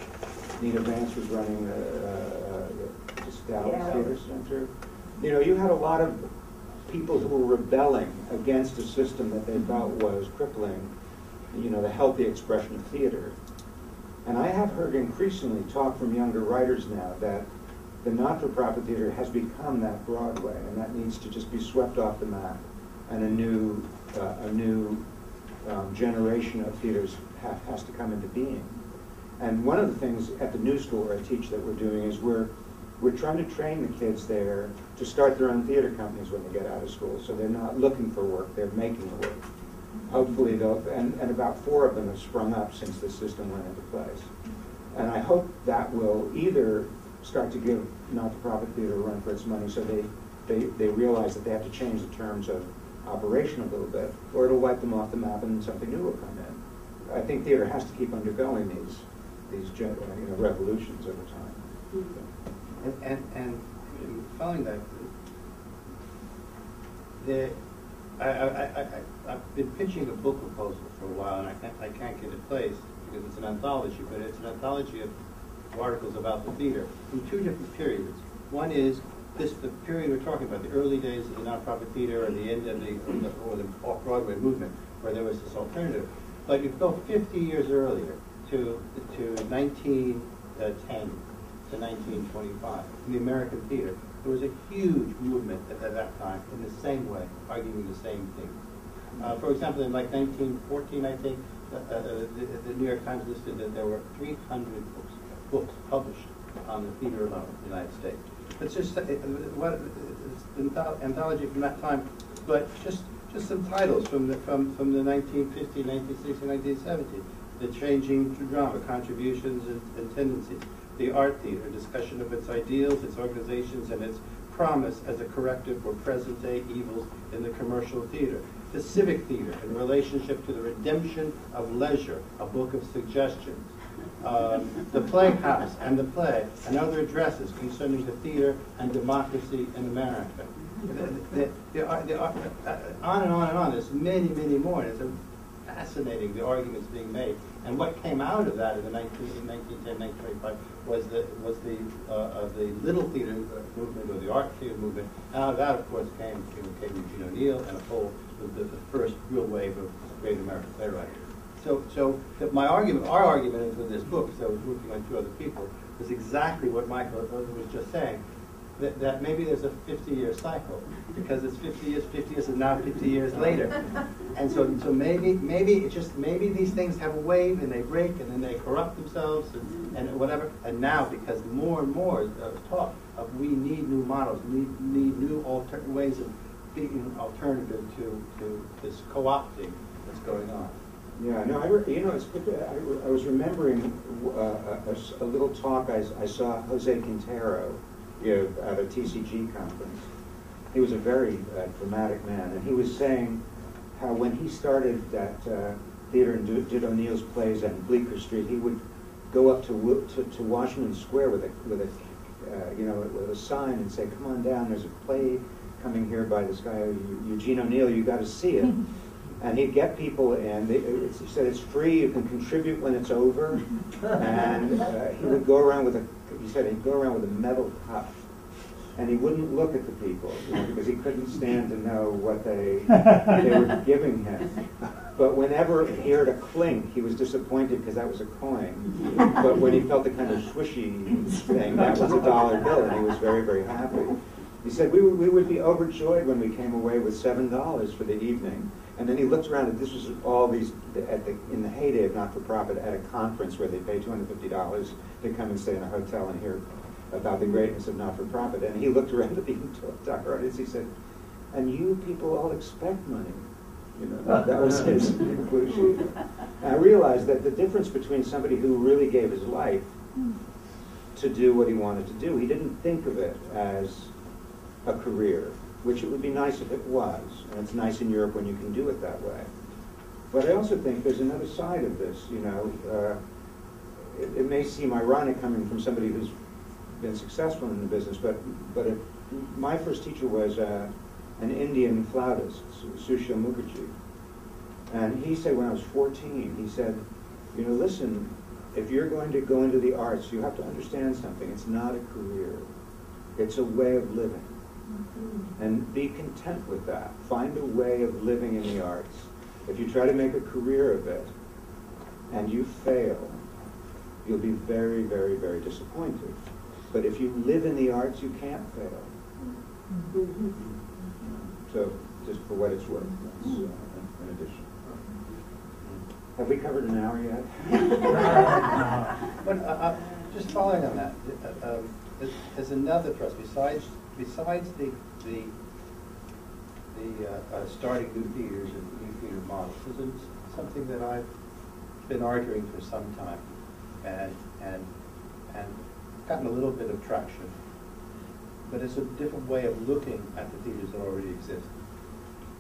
Nina Vance was running the, uh, uh, the Stout Yeah. Theater Center. You know, you had a lot of people who were rebelling against a system that they thought was crippling, you know, the healthy expression of theater. And I have heard increasingly talk from younger writers now that the not-for-profit theater has become that Broadway, and that needs to just be swept off the map, and a new, uh, a new um, generation of theaters ha- has to come into being. And one of the things at the new school where I teach that we're doing is we're we're trying to train the kids there to start their own theater companies when they get out of school. So they're not looking for work, they're making the work. Hopefully they'll, and, and about four of them have sprung up since the system went into place. And I hope that will either start to give not-for-profit theater a run for its money so they, they, they realize that they have to change the terms of operation a little bit, or it'll wipe them off the map and something new will come in. I think theater has to keep undergoing these, these uh, you know, revolutions over time. And, and, and following that, the, I, I, I, I've been pitching a book proposal for a while, and I can't, I can't get it placed because it's an anthology, but it's an anthology of articles about the theater from two different periods. One is this, the period we're talking about, the early days of the nonprofit theater and the end of the, the, or the off-Broadway movement, where there was this alternative. But if you go 50 years earlier to, to 1910 to 1925 in the American theater. There was a huge movement at, at that time in the same way, arguing the same thing. Uh, for example, in like 1914, I think, uh, uh, the, the New York Times listed that there were 300 books, books published on the theater alone in the United States. It's just uh, what an anthology from that time, but just just some titles from the from from the 1950, 1960, 1970. The changing drama, contributions and, and tendencies. the art theater, discussion of its ideals, its organizations, and its promise as a corrective for present-day evils in the commercial theater. The civic theater in relationship to the redemption of leisure, a book of suggestions. Um, the Playhouse and the Play, and other addresses concerning the theater and democracy in America. The- the- the ar- the ar- uh, On and on and on, there's many, many more, it's fascinating, the arguments being made. And what came out of that in the 19, 1910, 1925 was the, was the, uh, uh, the little theater uh, movement, or the art theater movement. And out of that, of course, came, came Eugene O'Neill and a whole, the, the first real wave of great American playwriting. So, so my argument, our argument is with this book, because I was working on two other people, is exactly what Michael was just saying. That, that maybe there's a 50-year cycle because it's 50 years, 50 years, and now 50 years later. And so, so maybe, maybe it's just maybe these things have a wave and they break and then they corrupt themselves and, and whatever. And now, because more and more uh, talk of we need new models, we need, need new alter- ways of being alternative to, to this co-opting that's going on. Yeah, no, I, re- you know, it's, I, re- I was remembering uh, a, a little talk I, I saw Jose Quintero give at a TCG conference. He was a very uh, dramatic man, and he was saying how when he started that uh, theater and did, did O'Neill's plays on Bleecker Street, he would go up to, to, to Washington Square with a, with a, uh, you know, with a sign and say, "Come on down, there's a play coming here by this guy Eugene O'Neill. You got to see it." And he'd get people in. He said it's free. You can contribute when it's over. And uh, he would go around with a. He said he'd go around with a metal cup, and he wouldn't look at the people you know, because he couldn't stand to know what they they were giving him. But whenever he heard a clink, he was disappointed because that was a coin. But when he felt the kind of swishy thing, that was a dollar bill, and he was very very happy. He said we would, we would be overjoyed when we came away with seven dollars for the evening. And then he looked around, and this was all these at the in the heyday of not-for-profit at a conference where they pay two hundred fifty dollars to come and stay in a hotel and hear about the greatness of not-for-profit. And he looked around at the entire audience. He said, "And you people all expect money." You know, that, that was his conclusion. And I realized that the difference between somebody who really gave his life to do what he wanted to do, he didn't think of it as a career, which it would be nice if it was, and it's nice in Europe when you can do it that way. But I also think there's another side of this, you know. Uh, it, it may seem ironic coming from somebody who's been successful in the business, but, but it, my first teacher was uh, an Indian flautist, Su- Sushil Mukherjee. And he said when I was 14, he said, you know, listen, if you're going to go into the arts, you have to understand something. It's not a career. It's a way of living. And be content with that. Find a way of living in the arts. If you try to make a career of it and you fail, you'll be very, very, very disappointed. But if you live in the arts, you can't fail. So, just for what it's worth, that's uh, an addition. Have we covered an hour yet? But uh, uh, just following on that, uh, there's- there's another thrust besides besides the the the uh, uh, starting new theaters and new theater models. There's a- something that I've been arguing for some time, and and and gotten a little bit of traction. But it's a different way of looking at the theaters that already exist.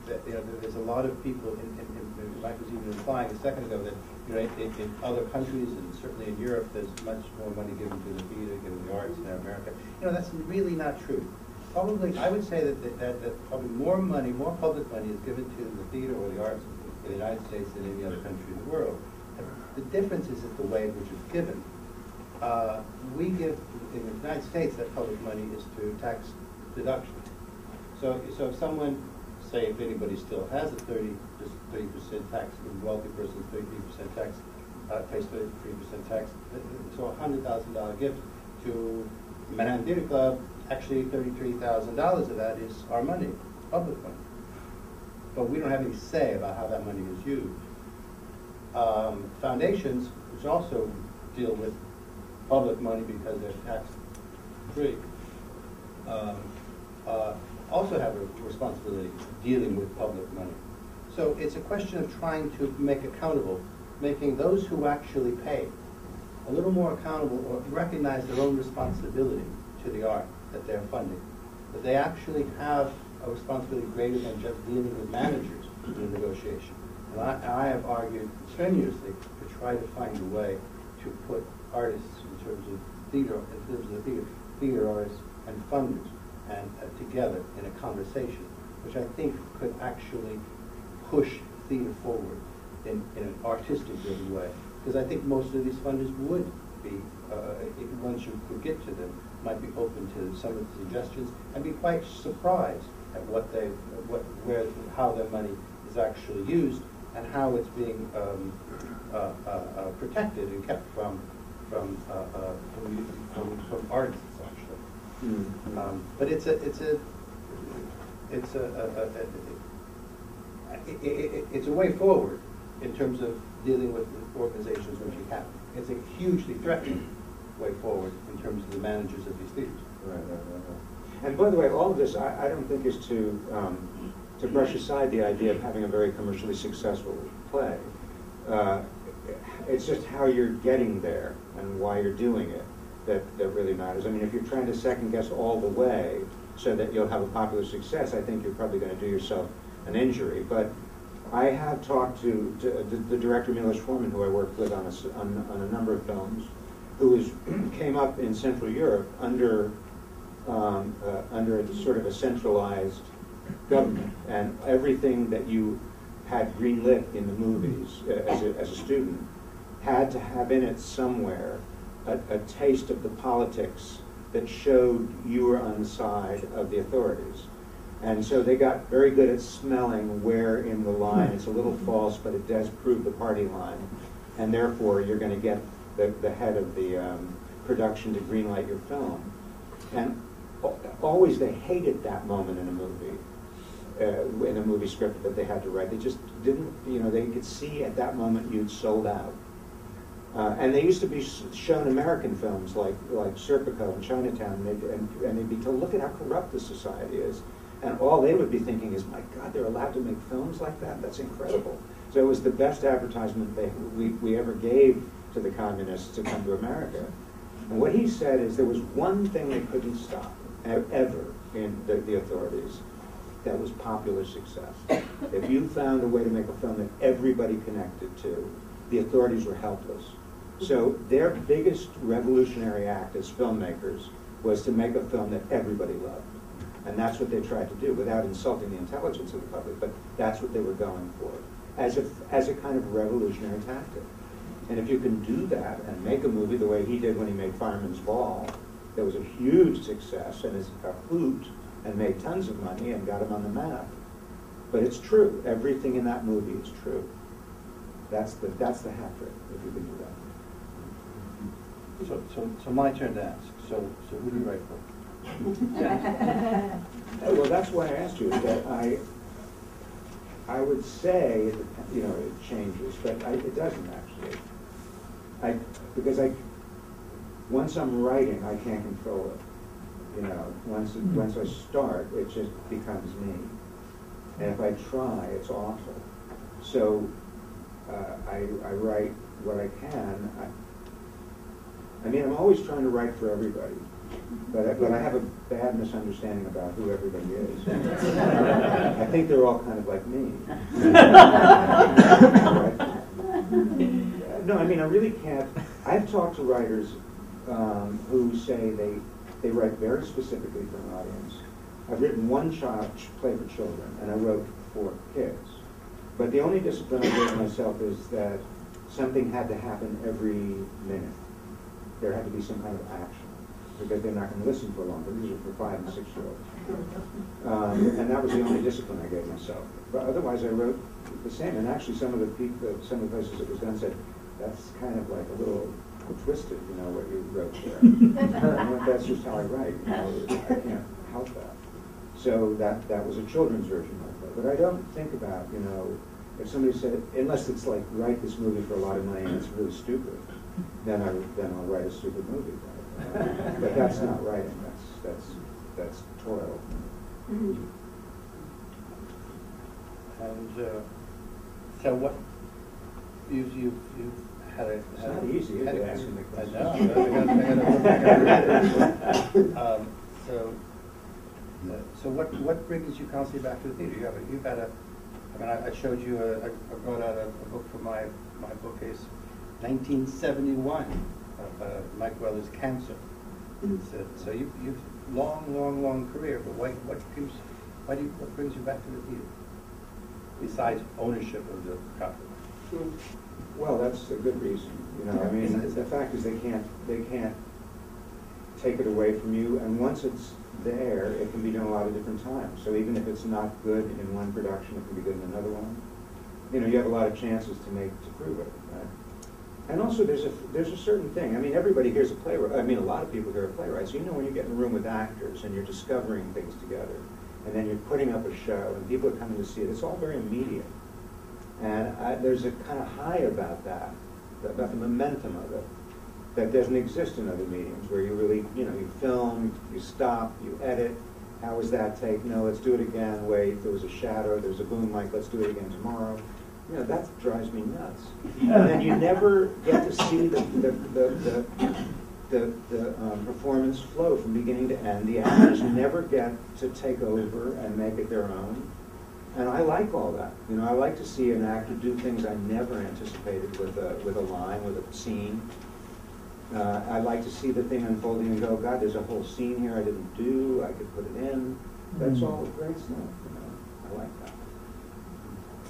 That, you know, there's a lot of people, in, in, in, Mike was even implying a second ago that, you know, in, in other countries and certainly in Europe, there's much more money given to the theater, given the arts in America. You know, that's really not true. Probably, I would say that, that, that probably more money, more public money is given to the theater or the arts in the United States than any other country in the world. The difference is that the way in which it's given. Uh, we give, in the United States, that public money is through tax deduction. So, so if someone, say if anybody still has a thirty, just thirty percent tax, a wealthy person, thirty-three percent tax, uh, pays thirty-three percent tax, uh, so a hundred thousand dollar gift to Manhattan Theater Club, actually thirty-three thousand dollars of that is our money, public money. But we don't have any say about how that money is used. Um, foundations, which also deal with public money because they're tax-free, um, uh, also have a responsibility dealing with public money. So it's a question of trying to make accountable, making those who actually pay a little more accountable or recognize their own responsibility to the art that they're funding. but they actually have a responsibility greater than just dealing with managers in negotiation. And I, I have argued strenuously to try to find a way to put artists in terms of theater, in terms of theater, theater artists and funders and uh, together in a conversation, which I think could actually push theater forward in, in an artistic driven way. Because I think most of these funders would be, uh, once you could get to them, might be open to some of the suggestions and be quite surprised at what they, what, where, how their money is actually used and how it's being um, uh, uh, uh, protected and kept from, from, uh, uh, from, from, from artists, actually. Mm. Um, But it's a, it's a, it's a, a- a- a- i- i- i- it's a way forward in terms of dealing with organizations which you have. It's a hugely threatening way forward in terms of the managers of these theaters. Right, right, right, right. And by the way, all of this, I, I don't think is to, um, to brush aside the idea of having a very commercially successful play. Uh, It's just how you're getting there and why you're doing it that, that really matters. I mean, if you're trying to second guess all the way so that you'll have a popular success, I think you're probably gonna do yourself an injury. But I have talked to, to the, the director Milos Forman, who I worked with on a, on, on a number of films, who was, came up in Central Europe under, um, uh, under a sort of a centralized government. And everything that you had greenlit in the movies uh, as a, as a student had to have in it somewhere a, a taste of the politics that showed you were on the side of the authorities. And so they got very good at smelling where in the line it's a little false, but it does prove the party line. And therefore, you're going to get the, the head of the um, production to greenlight your film. And always they hated that moment in a movie, uh, in a movie script that they had to write. They just didn't, you know, they could see at that moment you'd sold out. Uh, and they used to be shown American films like like Serpico and Chinatown, and they'd, and, and they'd be told, look at how corrupt this society is. And all they would be thinking is, my God, they're allowed to make films like that? That's incredible. So it was the best advertisement they, we, we ever gave to the communists to come to America. And what he said is there was one thing they couldn't stop, ever, in the, the authorities. That was popular success. If you found a way to make a film that everybody connected to, the authorities were helpless. So their biggest revolutionary act as filmmakers was to make a film that everybody loved. And that's what they tried to do without insulting the intelligence of the public, but that's what they were going for, as a, as a kind of revolutionary tactic. And if you can do that and make a movie the way he did when he made Fireman's Ball, that was a huge success and is a hoot and made tons of money and got him on the map. But it's true. Everything in that movie is true. That's the, that's the hat trick, if you can do that. So, so, so my turn to ask. So, so who do you write for? Oh, Well, that's why I asked you, that I, I would say, it you know, it changes, but I, it doesn't actually. I, because I, once I'm writing, I can't control it. You know, once, it- once I start, it just becomes me. And if I try, it's awful. So, uh, I, I write what I can. I, I mean, I'm always trying to write for everybody. But, I- but I have a bad misunderstanding about who everybody is. I think they're all kind of like me. No, I mean, I really can't, I've talked to writers um, who say they, they write very specifically for an audience. I've written one child, play for children, and I wrote for kids. But the only discipline I gave myself is that something had to happen every minute. There had to be some kind of action, because they're not going to listen for long, but these are for five and six-year-olds. Um, and that was the only discipline I gave myself. But otherwise, I wrote the same. And actually, some of the people, some of the places it was done said, "That's kind of like a little twisted, you know, what you wrote there." I That's just how I write. You know, I can't help that. So that that was a children's version of it. But I don't think about, you know, if somebody said, unless it's like write this movie for a lot of money and it's really stupid, then I then I'll write a stupid movie. But that's not writing. That's that's that's toil. And uh, so what, you've, you've, you've had a. It's had not a- easy, is had it, a- asking the I question? know, I gotta- I gotta- I gotta. Um, So, uh, so what, what brings you constantly back to the theater? You have, a- you've had a, I mean, I I showed you, a- I I brought out a a book from my, my bookcase, nineteen seventy-one, of uh, Mike Weller's Cancer. It's, uh, So you, you've, long, long, long career, but why, what gives, why do you, what brings you back to the theater? Besides ownership of the property? Well, that's a good reason, you know, I mean, the fact is they can't, they can't take it away from you, and once it's there, it can be done a lot of different times. So even if it's not good in one production, it can be good in another one. You know, you have a lot of chances to make, to prove it, right? And also, there's a, there's a certain thing, I mean, everybody here's a playwright, I mean, a lot of people here are playwrights. You know when you get in a room with actors and you're discovering things together, and then you're putting up a show, and people are coming to see it, it's all very immediate. And I, there's a kind of high about that, about the momentum of it, that doesn't exist in other mediums, where you really, you know, you film, you stop, you edit. How was that take? No, let's do it again. Wait, there was a shadow, there's a boom mic, let's do it again tomorrow. You know, that drives me nuts. And then you never get to see the, the, the, the, the, the um, performance flow from beginning to end. The actors never get to take over and make it their own. And I like all that. You know, I like to see an actor do things I never anticipated with a, with a line, with a scene. Uh, I like to see the thing unfolding and go, God, there's a whole scene here I didn't do, I could put it in. That's Mm. all great stuff, you know. I like that.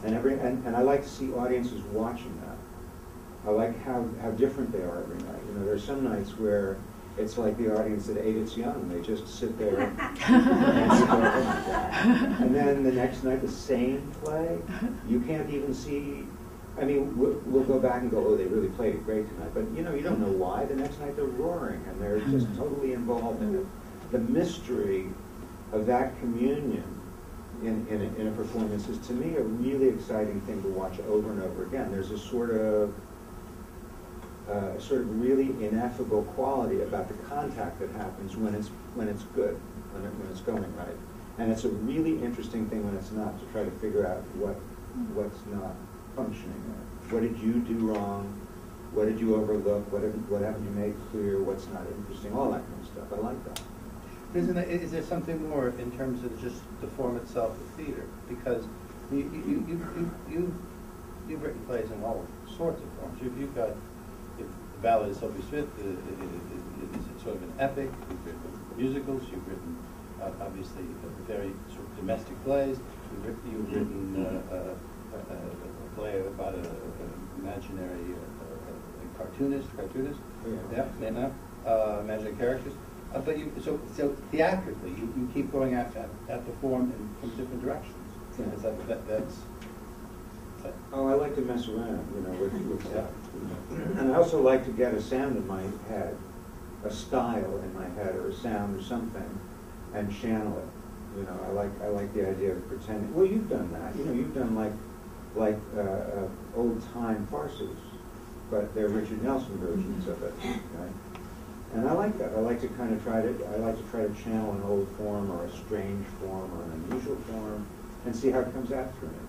And every, and, and I like to see audiences watching that. I like how, how different they are every night. You know, there's some nights where it's like the audience that ate its young. They just sit there. and go, "Oh my God." And then the next night, the same play. You can't even see. I mean, we'll, we'll go back and go, oh, they really played it great tonight. But you know, you don't know why. The next night they're roaring and they're just hmm. totally involved in it. The mystery of that communion in, in, a, in a performance is, to me, a really exciting thing to watch over and over again. There's a sort of uh, sort of really ineffable quality about the contact that happens when it's when it's good, when, it, when it's going right. And it's a really interesting thing when it's not to try to figure out what what's not functioning. What did you do wrong? What did you overlook? What have, what haven't you made clear? What's not interesting? All that kind of stuff. I like that. Isn't it, is there something more in terms of just the form itself of theater? Because you, you, you, you, you, you've written plays in all sorts of forms. You've, you've got, Ballad of Soapy Smith uh, is is sort of an epic, you've written musicals, you've written, uh, obviously, uh, very sort of domestic plays, you've written, you've written uh, uh, a, a, a play about an imaginary uh, uh, cartoonist, cartoonist, Yeah. yeah, know, uh, imaginary characters. Uh, but you, so, so theatrically, you, you keep going at, at, at the form in, from different directions. Yeah. That, that, that's, that, Oh, I like to mess around, you know, with, with stuff. And I also like to get a sound in my head, a style in my head, or a sound or something, and channel it. You know, I like I like the idea of pretending. Well, you've done that. You know, you've done like like uh, uh, old time farces, but they're Richard Nelson versions of it. Right? And I like that. I like to kind of try to I like to try to channel an old form or a strange form or an unusual form, and see how it comes out through me.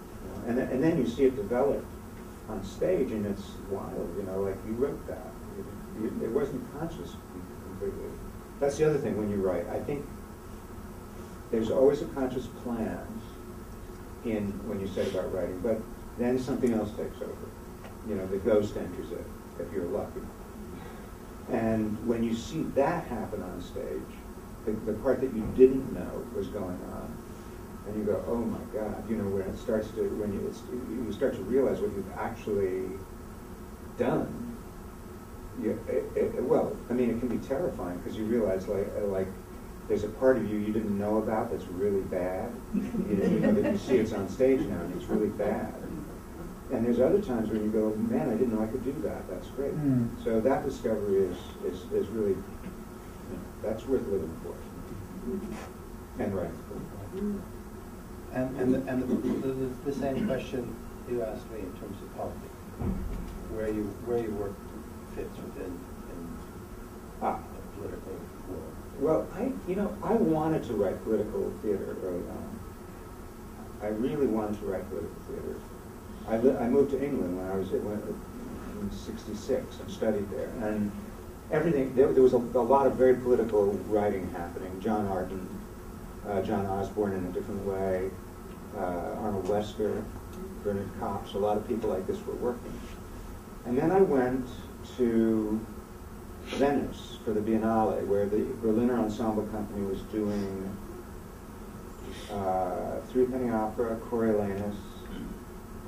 And then, and then you see it develop on stage, and it's wild. You know, like you wrote that. It, it, it wasn't conscious completely. That's the other thing when you write. I think there's always a conscious plan in when you say about writing, but then something else takes over. You know, the ghost enters it if you're lucky. And when you see that happen on stage, the, the part that you didn't know was going on, and you go, oh my God, you know, when it starts to, when you, it's, you start to realize what you've actually done. You, it, it, well, I mean, it can be terrifying because you realize like, uh, like, there's a part of you you didn't know about that's really bad. You know, you know that you see it's on stage now and it's really bad. And there's other times when you go, man, I didn't know I could do that. That's great. Mm. So that discovery is, is, is really, you know, that's worth living for. And right. And, and, the, and the, the, the same question you asked me in terms of politics, where you, where your work fits within, in Ah. the political world. Well, I, you know, I wanted to write political theater early on. I really wanted to write political theater. I, li- I moved to England when I was when, 1966 and studied there. And everything, there, there was a, a lot of very political writing happening. John Arden, uh, John Osborne in a different way, uh, Arnold Wesker, Bernard Kops, a lot of people like this were working. And then I went to Venice for the Biennale, where the Berliner Ensemble Company was doing uh, Three Penny Opera, Coriolanus,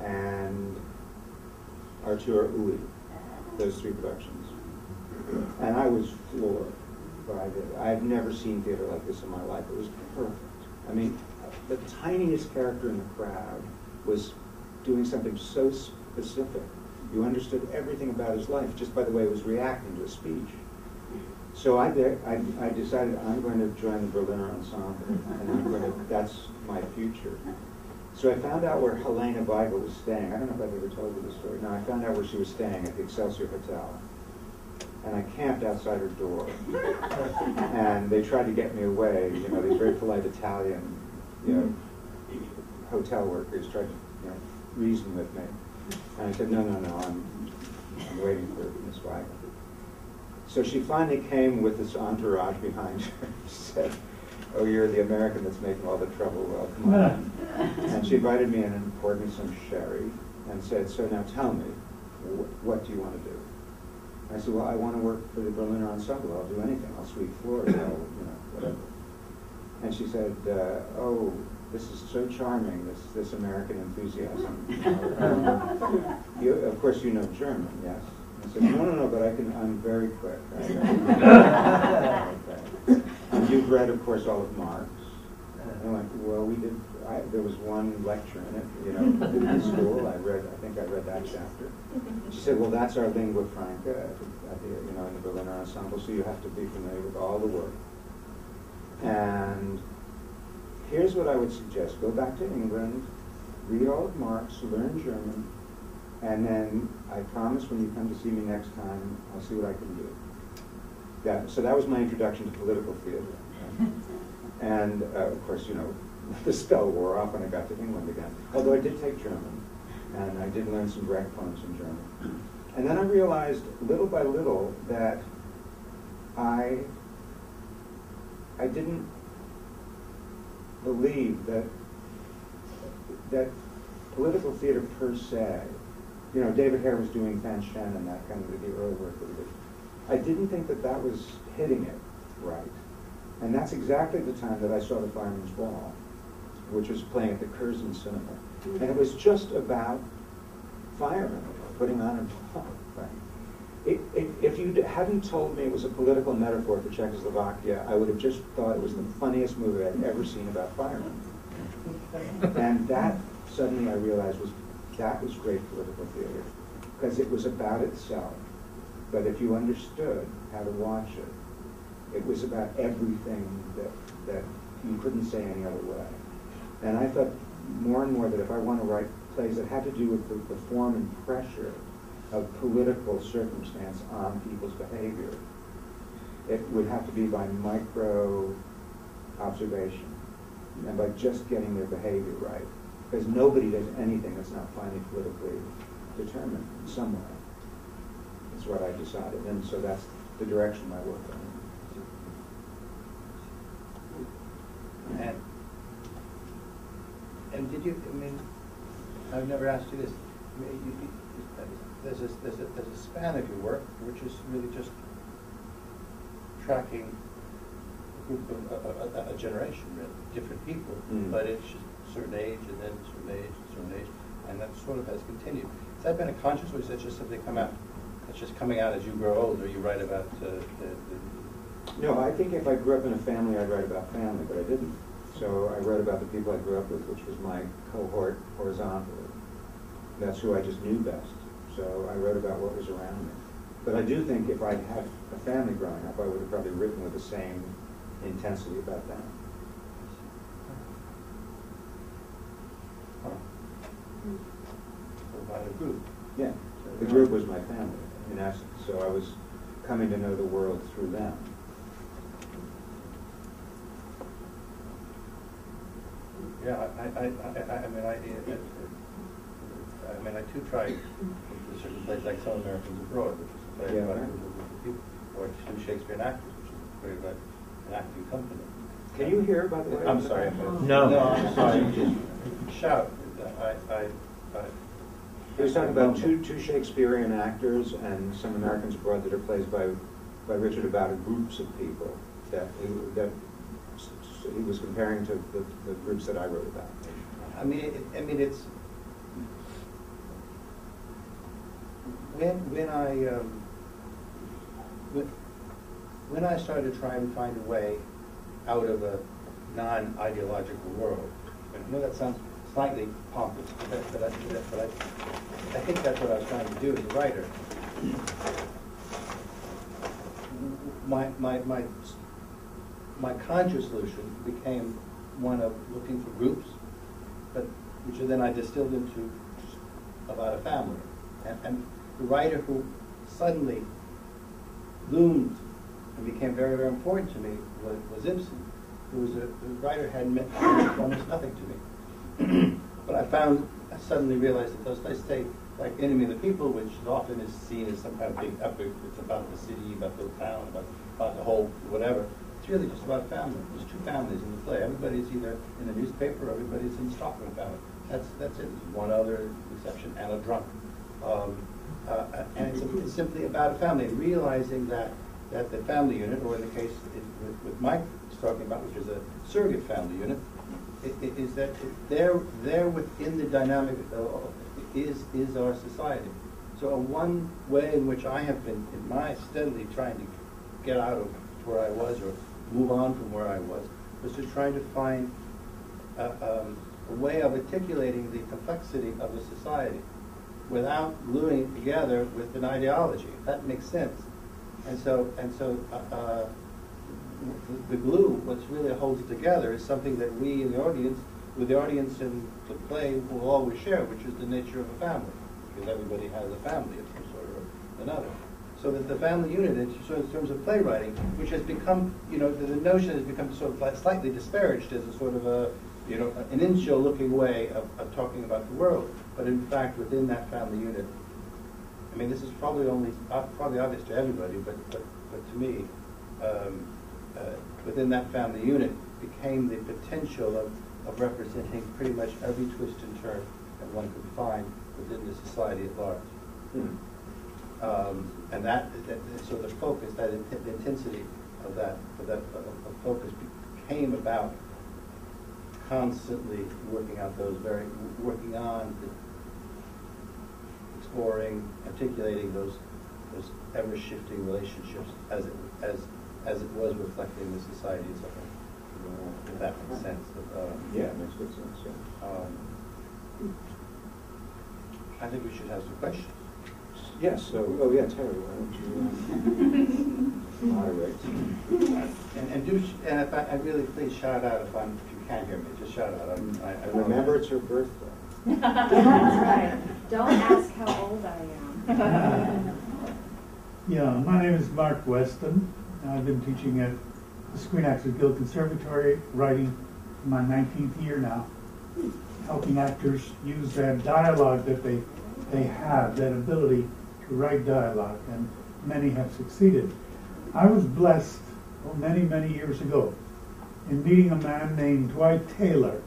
and Arturo Ui, those three productions. And I was floored by it. I've never seen theater like this in my life. It was perfect. I mean, the tiniest character in the crowd was doing something so specific. You understood everything about his life just by the way he was reacting to a speech. So I, de- I, I decided I'm going to join the Berliner Ensemble, and I'm going to, that's my future. So I found out where Helena Weigel was staying. I don't know if I've ever told you this story. No, I found out where she was staying at the Excelsior Hotel. And I camped outside her door. And they tried to get me away, you know, these very polite Italian, you know, hotel workers tried to, you know, reason with me. And I said, no, no, no, I'm, I'm waiting for Miss Weigel. So she finally came with this entourage behind her. She said, "Oh, you're the American that's making all the trouble. Well, come on." and she invited me in and poured me some sherry and said, "So now tell me, wh- what do you want to do?" I said, "Well, I want to work for the Berliner Ensemble. I'll do anything. I'll sweep floors. I'll, you know, whatever." And she said, uh, "Oh, this is so charming. This this American enthusiasm. Um, you, of course, you know German, yes." I said, "No, no, no, but I can. I'm very quick." And you've read, of course, all of Marx. And I went, "Well, we did. I, there was one lecture in it, you know, in school. I read. I think I read that chapter." She said, "Well, that's our lingua franca, at the, you know, in the Berliner Ensemble. So you have to be familiar with all the work." And here's what I would suggest. Go back to England, read all of Marx, learn German, and then I promise when you come to see me next time, I'll see what I can do. That, so that was my introduction to political theater. And uh, of course, you know, the spell wore off when I got to England again. Although I did take German, and I did learn some Brecht poems in German. And then I realized, little by little, that I I didn't believe that that political theater per se, you know, David Hare was doing Fanshen, that kind of the early work that he did. I didn't think that that was hitting it right. And that's exactly the time that I saw The Fireman's Ball, which was playing at the Curzon Cinema. And it was just about firemen putting on a ball? It, it, if you hadn't told me it was a political metaphor for Czechoslovakia, I would have just thought it was the funniest movie I'd ever seen about firemen. And that suddenly I realized was that was great political theater because it was about itself. But if you understood how to watch it, it was about everything that that you couldn't say any other way. And I thought more and more that if I want to write plays that had to do with the, the form and pressure of political circumstance on people's behavior, it would have to be by micro observation and by just getting their behavior right. Because nobody does anything that's not finally politically determined in some way. That's what I decided, and so that's the direction I work on. And, and did you, I mean, I've never asked you this, I mean, you, you, there's a, there's a, there's a span of your work, which is really just tracking a group of, a, a, a generation, really, different people, Mm. but it's just a certain age, and then a certain age, a certain age, and that sort of has continued. Has that been a conscious, or is that just something come out, it's just coming out as you grow older, you write about, uh, the, the, No, I think if I grew up in a family, I'd write about family, but I didn't. So I wrote about the people I grew up with, which was my cohort horizontally. That's who I just knew best. So I wrote about what was around me. But I do think if I'd had a family growing up, I would have probably written with the same intensity about that. about a group? Yeah, the group was my family, in essence, so I was coming to know the world through them. Yeah, I, I, I, I I mean, I, I mean, I too tried certain place like Some Americans Abroad, which is a play Yeah. about a group of people, or two Shakespearean actors, which is a very good an acting company. Can you hear, by the way? I'm sorry. I'm- No. No, I'm sorry. Shout. I, I, I. He was talking about two, two Shakespearean actors and some Americans abroad that are plays by, by Richard about groups of people that, he- that s- s- he was comparing to the, the groups that I wrote about. I mean, it, I mean, it's, when, when I, um, when, when I started to find a way out of a non-ideological world, and I know that sounds slightly pompous, but, but, I, but I, I think that's what I was trying to do as a writer. My, my, my, my conscious solution became one of looking for groups but which then I distilled into about a family. And, and the writer who suddenly loomed and became very, very important to me was, was Ibsen, who was a, writer had meant almost nothing to me. but I found, I suddenly realized that those plays stay like Enemy of the People, which often is seen as some kind of big epic. It's about the city, about the town, about, about the whole whatever. It's really just about family. There's two families in the play. Everybody's either in the newspaper, or everybody's in Stockmann family. That's that's it. There's one other exception, and a drunk. Um, uh, and it's, it's simply about a family. Realizing that that the family unit, or in the case it, with, with Mike was talking about, which is a surrogate family unit, i- i- is that there within the dynamic uh, is is our society. So uh, one way in which I have been in my steadily trying to get out of where I was or move on from where I was was to try to find a, um, a way of articulating the complexity of the society without gluing it together with an ideology. That makes sense. And so, and so, uh, uh, the, glue, what's really holds it together, is something that we in the audience, with the audience in the play, will always share, which is the nature of a family, because everybody has a family of some sort or another. So that the family unit, in terms of playwriting, which has become, you know, the, notion has become sort of slightly disparaged as a sort of a, you know, an insular-looking way of, of talking about the world. But in fact, within that family unit, I mean, this is probably only uh, probably obvious to everybody, but but, but to me, um, uh, within that family unit became the potential of, of representing pretty much every twist and turn that one could find within the society at large. Hmm. Um, and that, that, so the focus, that in, the intensity of that, of that of, focus became about constantly working out those very, working on exploring, articulating those, those ever-shifting relationships as it, as, as it was reflecting the society as a whole. If that makes sense. But, um, Yeah, it makes good sense, yeah. um, I think we should have some questions. Yes, so, oh yeah, Terry, why don't you uh, moderate? And, and do, sh- and if I, I really please shout out if I'm, if you can't hear me, just shout out. I'm- I, I remember, it's your birthday. That's right. Don't ask how old I am. Yeah, my name is Mark Weston. I've been teaching at the Screen Actors Guild Conservatory, writing my 19th year now, helping actors use that dialogue that they, they have, that ability to write dialogue, and many have succeeded. I was blessed oh, many, many years ago in meeting a man named Dwight Taylor.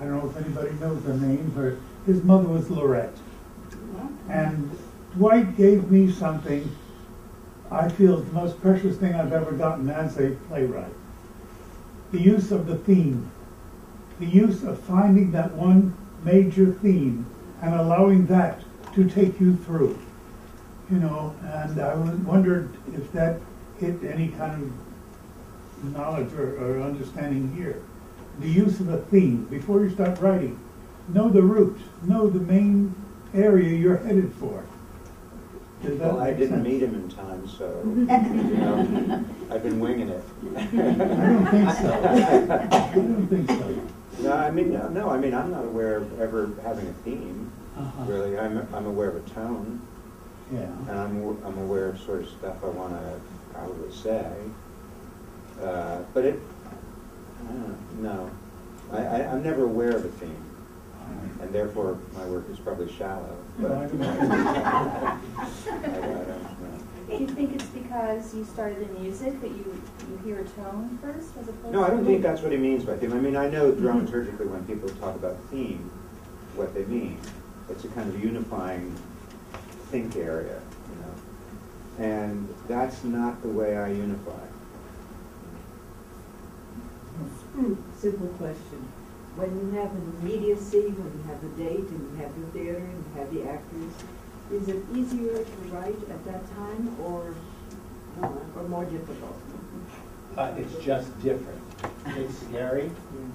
I don't know if anybody knows the name, but his mother was Laurette. And Dwight gave me something I feel is the most precious thing I've ever gotten as a playwright. The use of the theme. The use of finding that one major theme and allowing that to take you through. You know, and I wondered if that hit any kind of knowledge or, or understanding here. The use of a theme before you start writing. Know the route, know the main area you're headed for. Does that Well, I didn't sense? meet him in time, so, you know, I've been winging it. I don't think so. I don't think so. No, I mean, no, no, I mean, I'm not aware of ever having a theme, Uh-huh. really. I'm, I'm aware of a tone, Yeah. and I'm, I'm aware of sort of stuff I want to probably say. Uh, but it, I don't know, no. I, I, I'm never aware of a theme. And therefore, my work is probably shallow. but- I don't I don't know. Do you think it's because you started in music that you, you hear a tone first as opposed to? No, I don't think that's what he means by theme. I mean, I know dramaturgically when people talk about theme, what they mean. It's a kind of unifying think area, you know? And that's not the way I unify. Hmm, Simple question. When you have an immediacy, when you have the date and you have the theater and you have the actors, is it easier to write at that time or, or more difficult? Uh, it's just different. It's scary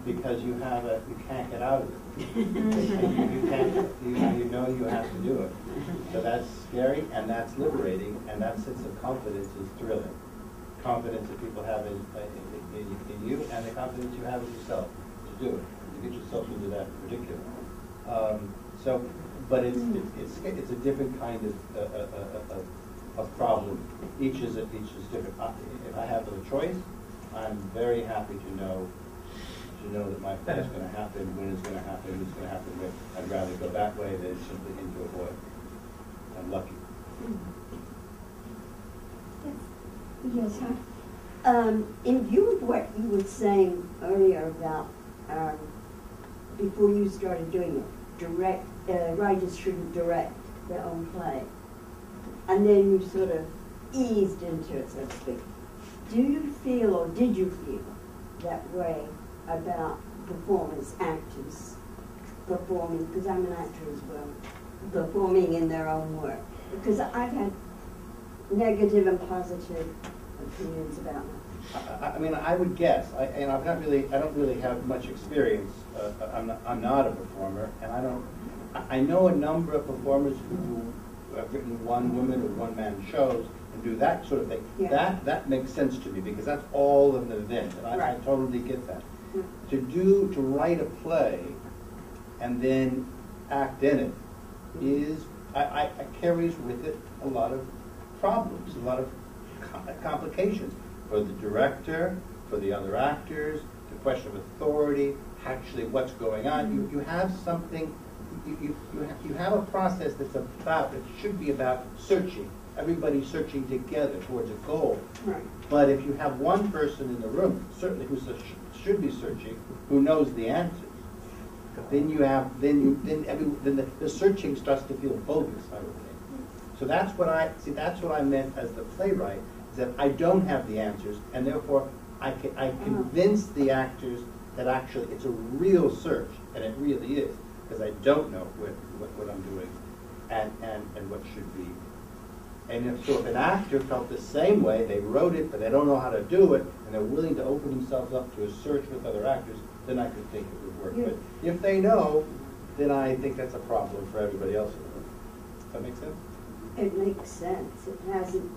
because you have a, you can't get out of it. You you can't, you, you know you have to do it. So that's scary and that's liberating and that sense of confidence is thrilling. Confidence that people have in, in, in, in you and the confidence you have in yourself to do it, to get yourself into that particular. Um, so, but it's, it's, it's a different kind of, uh, uh, uh, of, of problem. Each is, a- each is different. Uh, If I have a choice, I'm very happy to know, to know that my play is gonna happen, when it's gonna happen, who's gonna happen with. I'd rather go that way than simply into a void. I'm lucky. Yes, hi. Um, in view of what you were saying earlier about, um, before you started doing it, direct, uh, writers shouldn't direct their own play. And then you sort of eased into it, so to speak. Do you feel, or did you feel that way about performers, actors performing, because I'm an actor as well, performing in their own work? Because I've had negative and positive opinions about. I, I- mean, I would guess, I, and I'm not really, I don't really have much experience. Uh, I'm not, I'm not a performer, and I don't, I, know a number of performers who have written one-woman or one-man shows and do that sort of thing. Yeah. That, that makes sense to me, because that's all of an event, and I, I totally get that. Mm. To do, to write a play and then act in it is, I, I, I carries with it a lot of problems, a lot of complications for the director, for the other actors, the question of authority, actually what's going on. You, you have something, you, you, you have, you have a process that's about, that should be about searching, everybody searching together towards a goal. Right. But if you have one person in the room, certainly who should should be searching, who knows the answers, then you have, then you, then every, then the, the searching starts to feel bogus, I would think. So that's what I, see, that's what I meant as the playwright, that I don't have the answers, and therefore I can, I uh-huh. convince the actors that actually it's a real search, and it really is, because I don't know what, what, what I'm doing and, and, and what should be. And if, so if an actor felt the same way, they wrote it, but they don't know how to do it, and they're willing to open themselves up to a search with other actors, then I could think it would work. Yeah. But if they know, then I think that's a problem for everybody else in the room. Does that make sense? It makes sense. It hasn't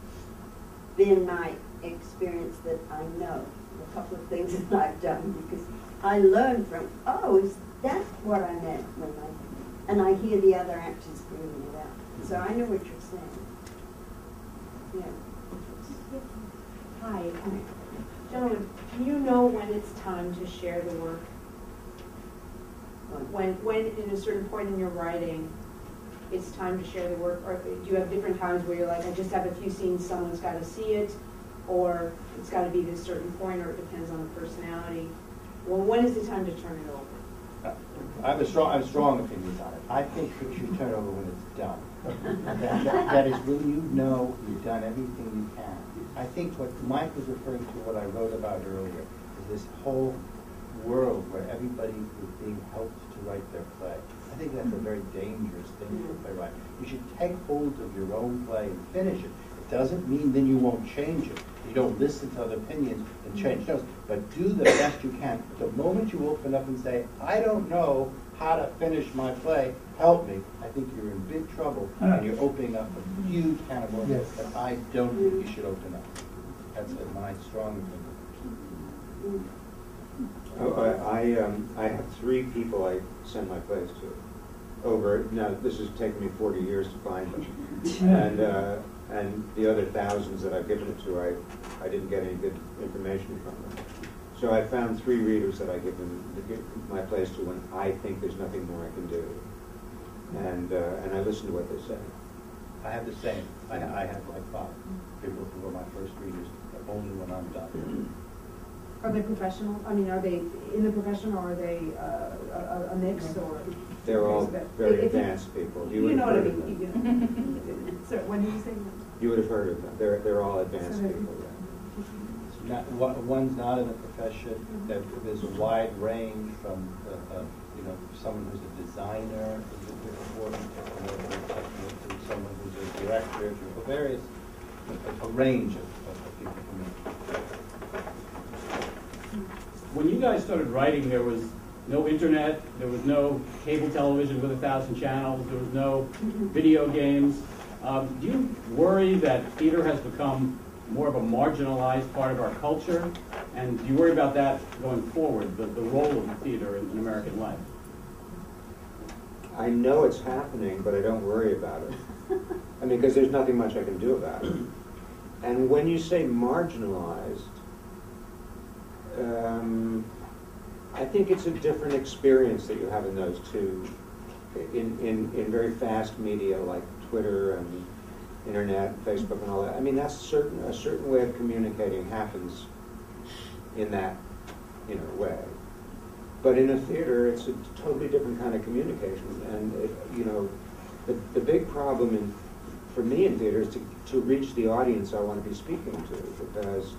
been my experience that I know, a couple of things that I've done, because I learned from, oh, is that what I meant when I, and I hear the other actors bringing it out. So I know what you're saying. Yeah. Hi, gentlemen, do you know when it's time to share the work? When, when in a certain point in your writing, it's time to share the work? Or do you have different times where you're like, I just have a few scenes, someone's gotta see it? Or it's gotta be this certain point, or it depends on the personality? Well, when is the time to turn it over? Uh, I have a strong, I have strong opinions on it. I think you should turn it over when it's done. That- that- That is when you know you've done everything you can. I think what Mike was referring to, what I wrote about earlier, is this whole world where everybody is being helped to write their play. I think that's a very dangerous thing for a playwright. You should take hold of your own play and finish it. It doesn't mean then you won't change it. You don't listen to other opinions and mm-hmm. change those, but do the best you can. The moment you open up and say, I don't know how to finish my play, help me, I think you're in big trouble and uh-huh. you're opening up a huge can of worms Yes. that I don't think you should open up. That's my strong opinion. Oh, I, I, um, I have three people I send my plays to. Over, now, this has taken me forty years to find them. And, uh, and the other thousands that I've given it to, I, I didn't get any good information from them. So I found three readers that I give them, give my place to when I think there's nothing more I can do. And, uh, and I listen to what they say. I have the same. I, I have like five people who are my first readers, but only when I'm done. Are they professional? I mean, are they in the profession or are they uh, a, a mix or? They're all If very you- advanced people. You would know have what I heard of mean, them. you know. So when you say that? You would have heard of them. They're, they're all advanced So people, yeah. Not, one- one's not in the profession, there, there's a wide range from, uh, uh, you know, someone who's a designer, who's a performing technical, to someone who's a director, to various, a, a range of, of of people come. When you guys started writing, there was no internet, there was no cable television with a thousand channels, there was no video games. Um, do you worry that theater has become more of a marginalized part of our culture? And do you worry about that going forward, the, the role of the theater in, in American life? I know it's happening, but I don't worry about it. I mean, because there's nothing much I can do about it. And when you say marginalized, um, I think it's a different experience that you have in those two, in, in, in very fast media like Twitter and internet, and Facebook and all that. I mean, that's certain, a certain way of communicating happens in that, you know, way. But in a theater, it's a totally different kind of communication. And, it, you know, the, the big problem in, for me in theater is to, to reach the audience I want to be speaking to. Because,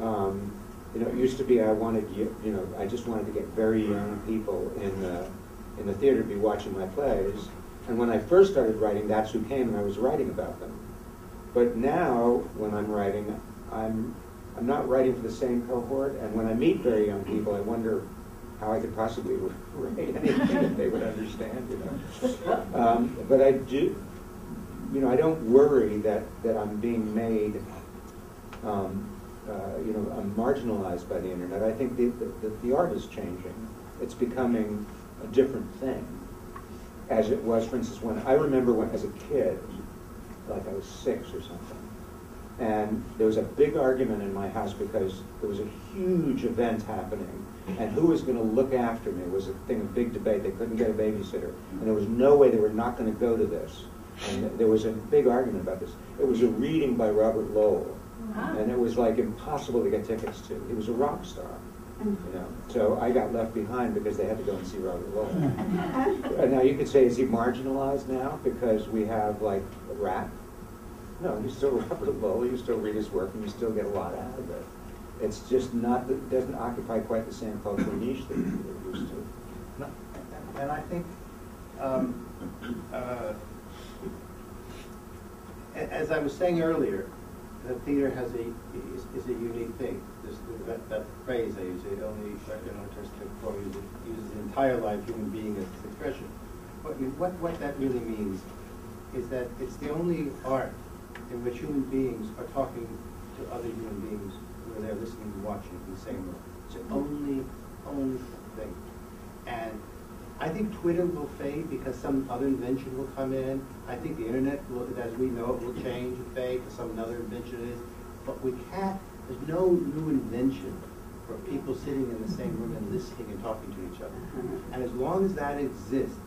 um, you know, it used to be I wanted, you, you know, I just wanted to get very young people in the, in the theater to be watching my plays. And when I first started writing, that's who came and I was writing about them. But now, when I'm writing, I'm, I'm not writing for the same cohort. And when I meet very young people, I wonder how I could possibly write anything that they would understand, you know. Um, but I do, you know, I don't worry that, that I'm being made, um, uh, you know, marginalized by the internet. I think the, the, the art is changing. It's becoming a different thing. As it was, for instance, when I remember when, as a kid, like I was six or something, and there was a big argument in my house because there was a huge event happening and who was going to look after me was a thing of big debate. They couldn't get a babysitter, and there was no way they were not going to go to this. And there was a big argument about this. It was a reading by Robert Lowell, and it was like impossible to get tickets to. He was a rock star, you know. So I got left behind because they had to go and see Robert Lowell. and now you could say, is he marginalized now because we have like rap? No, he's still Robert Lowell. You still read his work, and you still get a lot out of it. It's just not, it doesn't occupy quite the same cultural niche that it used to. No, And I think, um, uh, as I was saying earlier, the theater has a, is, is a unique thing. This, that, that phrase I use, it only, know, artistic form uses, uses the entire life human being as its expression. What, what, what that really means is that it's the only art in which human beings are talking to other human beings where they're listening and watching in the same room. It's the only, only thing. And I think Twitter will fade because some other invention will come in. I think the internet will, as we know it, will change and fade because some another invention is. But we can't, there's no new invention for people sitting in the same room and listening and talking to each other. Mm-hmm. And as long as that exists,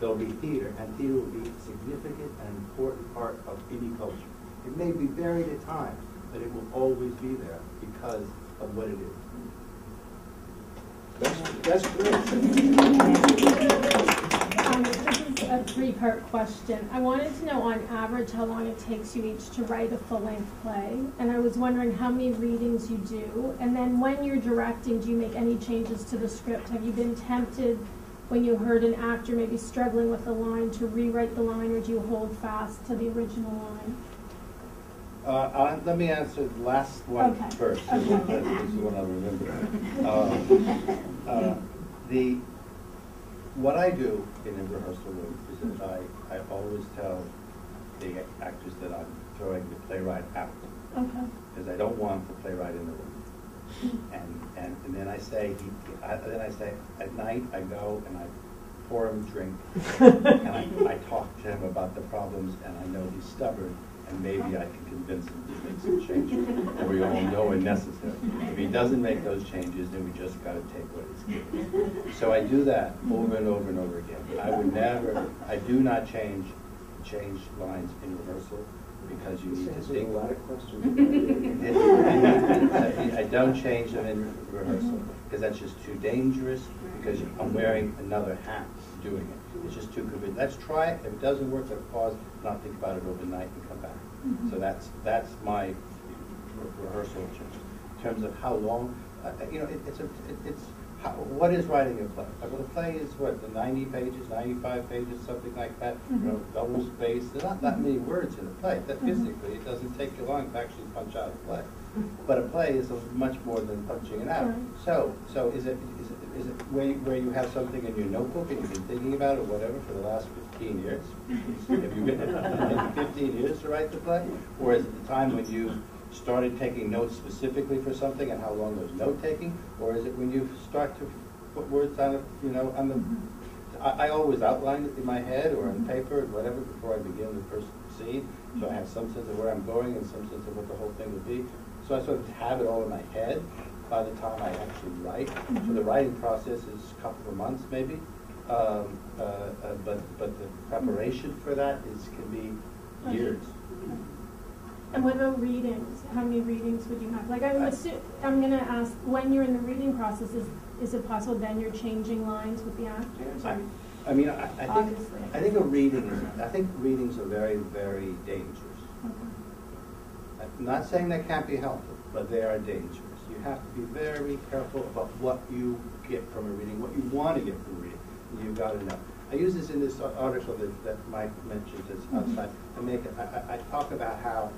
there'll be theater, and theater will be a significant and important part of any culture. It may be buried at times, but it will always be there because of what it is. That's, great. Um, This is a three-part question. I wanted to know on average how long it takes you each to write a full-length play, and I was wondering how many readings you do, and then when you're directing, do you make any changes to the script? Have you been tempted, when you heard an actor maybe struggling with a line, to rewrite the line, or do you hold fast to the original line? Uh, uh, let me answer the last one Okay. first. This is Okay. this is what I remember. Uh, uh, The, what I do in a rehearsal room is that I, I always tell the actors that I'm throwing the playwright out, Okay. because I don't want the playwright in the room. And, and, and then I say, he, I, then I say, at night I go and I pour him a drink, and I, I talk to him about the problems, and I know he's stubborn, and maybe I can convince him to make some changes, or we all know are necessary. If he doesn't make those changes, then we just gotta take what he's given. So I do that over and over and over again. I would never, I do not change, change lines in rehearsal, because you need to There's a lot of questions. I I don't change them in rehearsal, because that's just too dangerous, because I'm wearing another hat doing it. It's just too convenient. Let's try it, if it doesn't work, let's pause, not think about it overnight and come back. So that's, that's my re- rehearsal in terms- in terms of how long, uh, you know, it- it's, a it- it's, how- what is writing a play? Uh, Well, the play is what, the ninety pages, ninety-five pages, something like that, you know, double spaced, there's not that many words in a play. That physically, it doesn't take you long to actually punch out a play. But a play is a much more than punching it out. Right. So, so is it, is it, is it where, you- where you have something in your notebook and you've been thinking about it or whatever for the last fifteen years? Have you been fifteen years to write the play? Or is it the time when you started taking notes specifically for something and how long was note-taking? Or is it when you start to put words on it, you know, on the, I, I always outline it in my head or on paper or whatever before I begin the first scene. So I have some sense of where I'm going and some sense of what the whole thing would be. So I sort of have it all in my head by the time I actually write. So the writing process is a couple of months maybe. Um, uh, uh, but, but the preparation for that is, can be years. And what about readings? How many readings would you have? Like, I'm assu- I'm gonna ask, when you're in the reading process, is, is it possible then you're changing lines with the actors? I, I mean, I, I think, Obviously. I think a reading, is- I think readings are very, very dangerous. Okay. I'm not saying they can't be helpful, but they are dangerous. Have to be very careful about what you get from a reading, what you want to get from a reading. You've got to know. I use this in this article that, that Mike mentioned that's mm-hmm. outside. I make, I, I- I talk about how,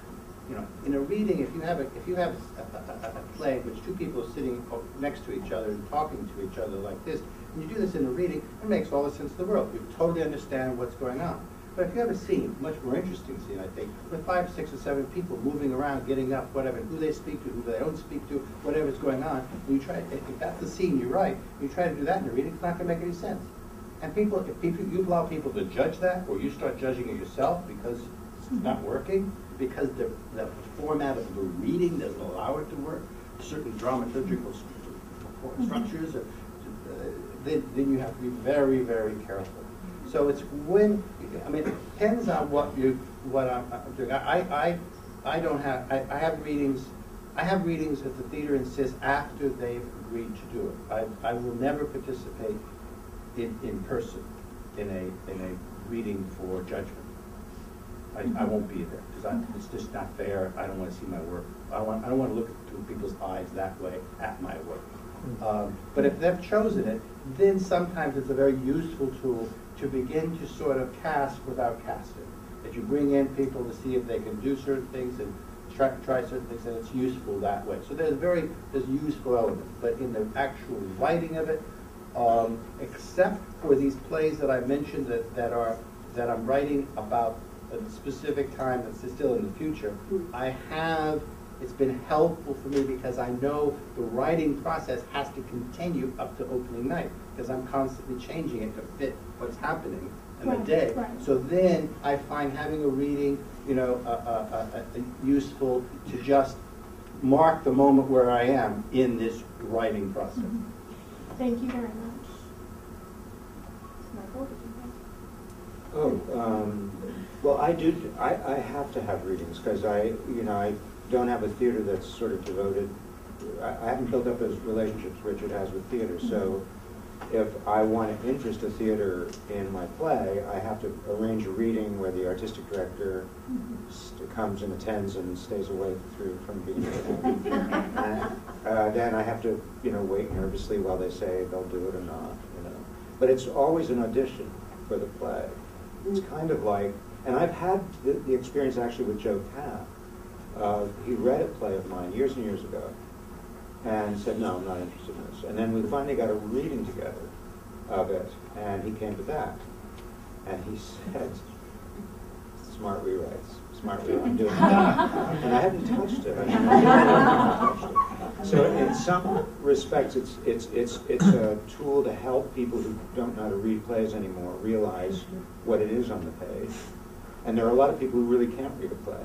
you know, in a reading, if you have a, if you have a, a, a- a play which two people are sitting next to each other and talking to each other like this, and you do this in a reading, it makes all the sense in the world. You totally understand what's going on. But if you have a scene, much more interesting scene, I think, with five, six, or seven people moving around, getting up, whatever, who they speak to, who they don't speak to, whatever's going on, you try, if that's the scene you write, you try to do that in a reading, it's not gonna make any sense. And people, if people, you allow people to judge that, or you start judging it yourself because it's not working, because the, the format of the reading doesn't allow it to work, certain dramaturgical stru- structures, or, uh, then, then you have to be very, very careful. So it's when, I mean, it depends on what you, what I'm doing. I, I, I don't have, I, I have readings, I have readings that the theater insists after they've agreed to do it. I, I will never participate in, in person in a, in a reading for judgment. I, I won't be there, because it's just not fair, I don't want to see my work. I want, I don't want to look through people's eyes that way at my work. Um, But if they've chosen it, then sometimes it's a very useful tool to begin to sort of cast without casting. That you bring in people to see if they can do certain things and try, try certain things, and it's useful that way. So there's very, there's useful element, but in the actual writing of it, um, except for these plays that I mentioned that, that are, that I'm writing about a specific time that's still in the future, I have, it's been helpful for me because I know the writing process has to continue up to opening night, because I'm constantly changing it to fit what's happening in the day. right. So then I find having a reading, you know, uh, uh, uh, uh, useful to just mark the moment where I am in this writing process. Thank you very much. Michael, did you have? Oh, um, well, I do, I, I have to have readings, because I, you know, I don't have a theater that's sort of devoted, I, I haven't built up those relationships Richard has with theater, so if I want to interest a theater in my play, I have to arrange a reading where the artistic director st- comes and attends and stays away through from being. And, uh, Then I have to, you know, wait nervously while they say they'll do it or not, you know. But it's always an audition for the play. It's kind of like, and I've had the, the experience actually with Joe Taft. Uh, he read a play of mine years and years ago and said, no, I'm not interested in this. And then we finally got a reading together of it, and he came to that. And he said, smart rewrites, smart rewrites, I'm doing it. And I hadn't touched it. I haven't touched it. So in some respects, it's, it's, it's, it's a tool to help people who don't know how to read plays anymore realize what it is on the page. And there are a lot of people who really can't read a play.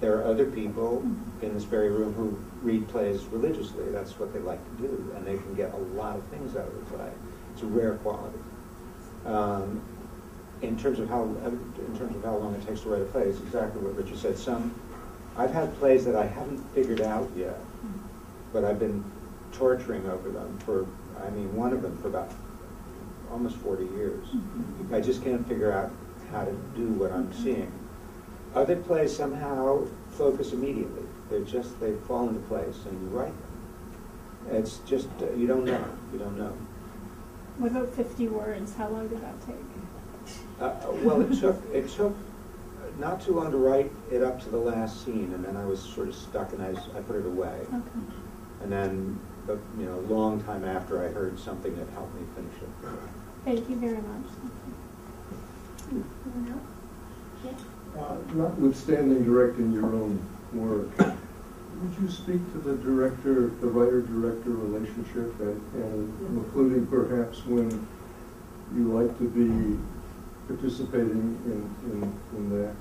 There are other people in this very room who read plays religiously. That's what they like to do, and they can get a lot of things out of the play. It's a rare quality. Um, in terms of how in terms of how long it takes to write a play, it's exactly what Richard said. Some I've had plays that I haven't figured out yet, but I've been torturing over them for I mean one of them for about almost 40 years. I just can't figure out how to do what I'm seeing. Other plays somehow focus immediately. They're just they fall into place and you write them. It's just uh, you don't know. You don't know. What about 50 words? How long did that take? Uh, uh, well, it took it took not too long to write it up to the last scene, and then I was sort of stuck, and I, I put it away. Okay. And then, but, you know, a long time after, I heard something that helped me finish it. Thank you very much. Uh, Notwithstanding directing your own work, would you speak to the director, the writer-director relationship and, and including perhaps when you like to be participating in, in, in that,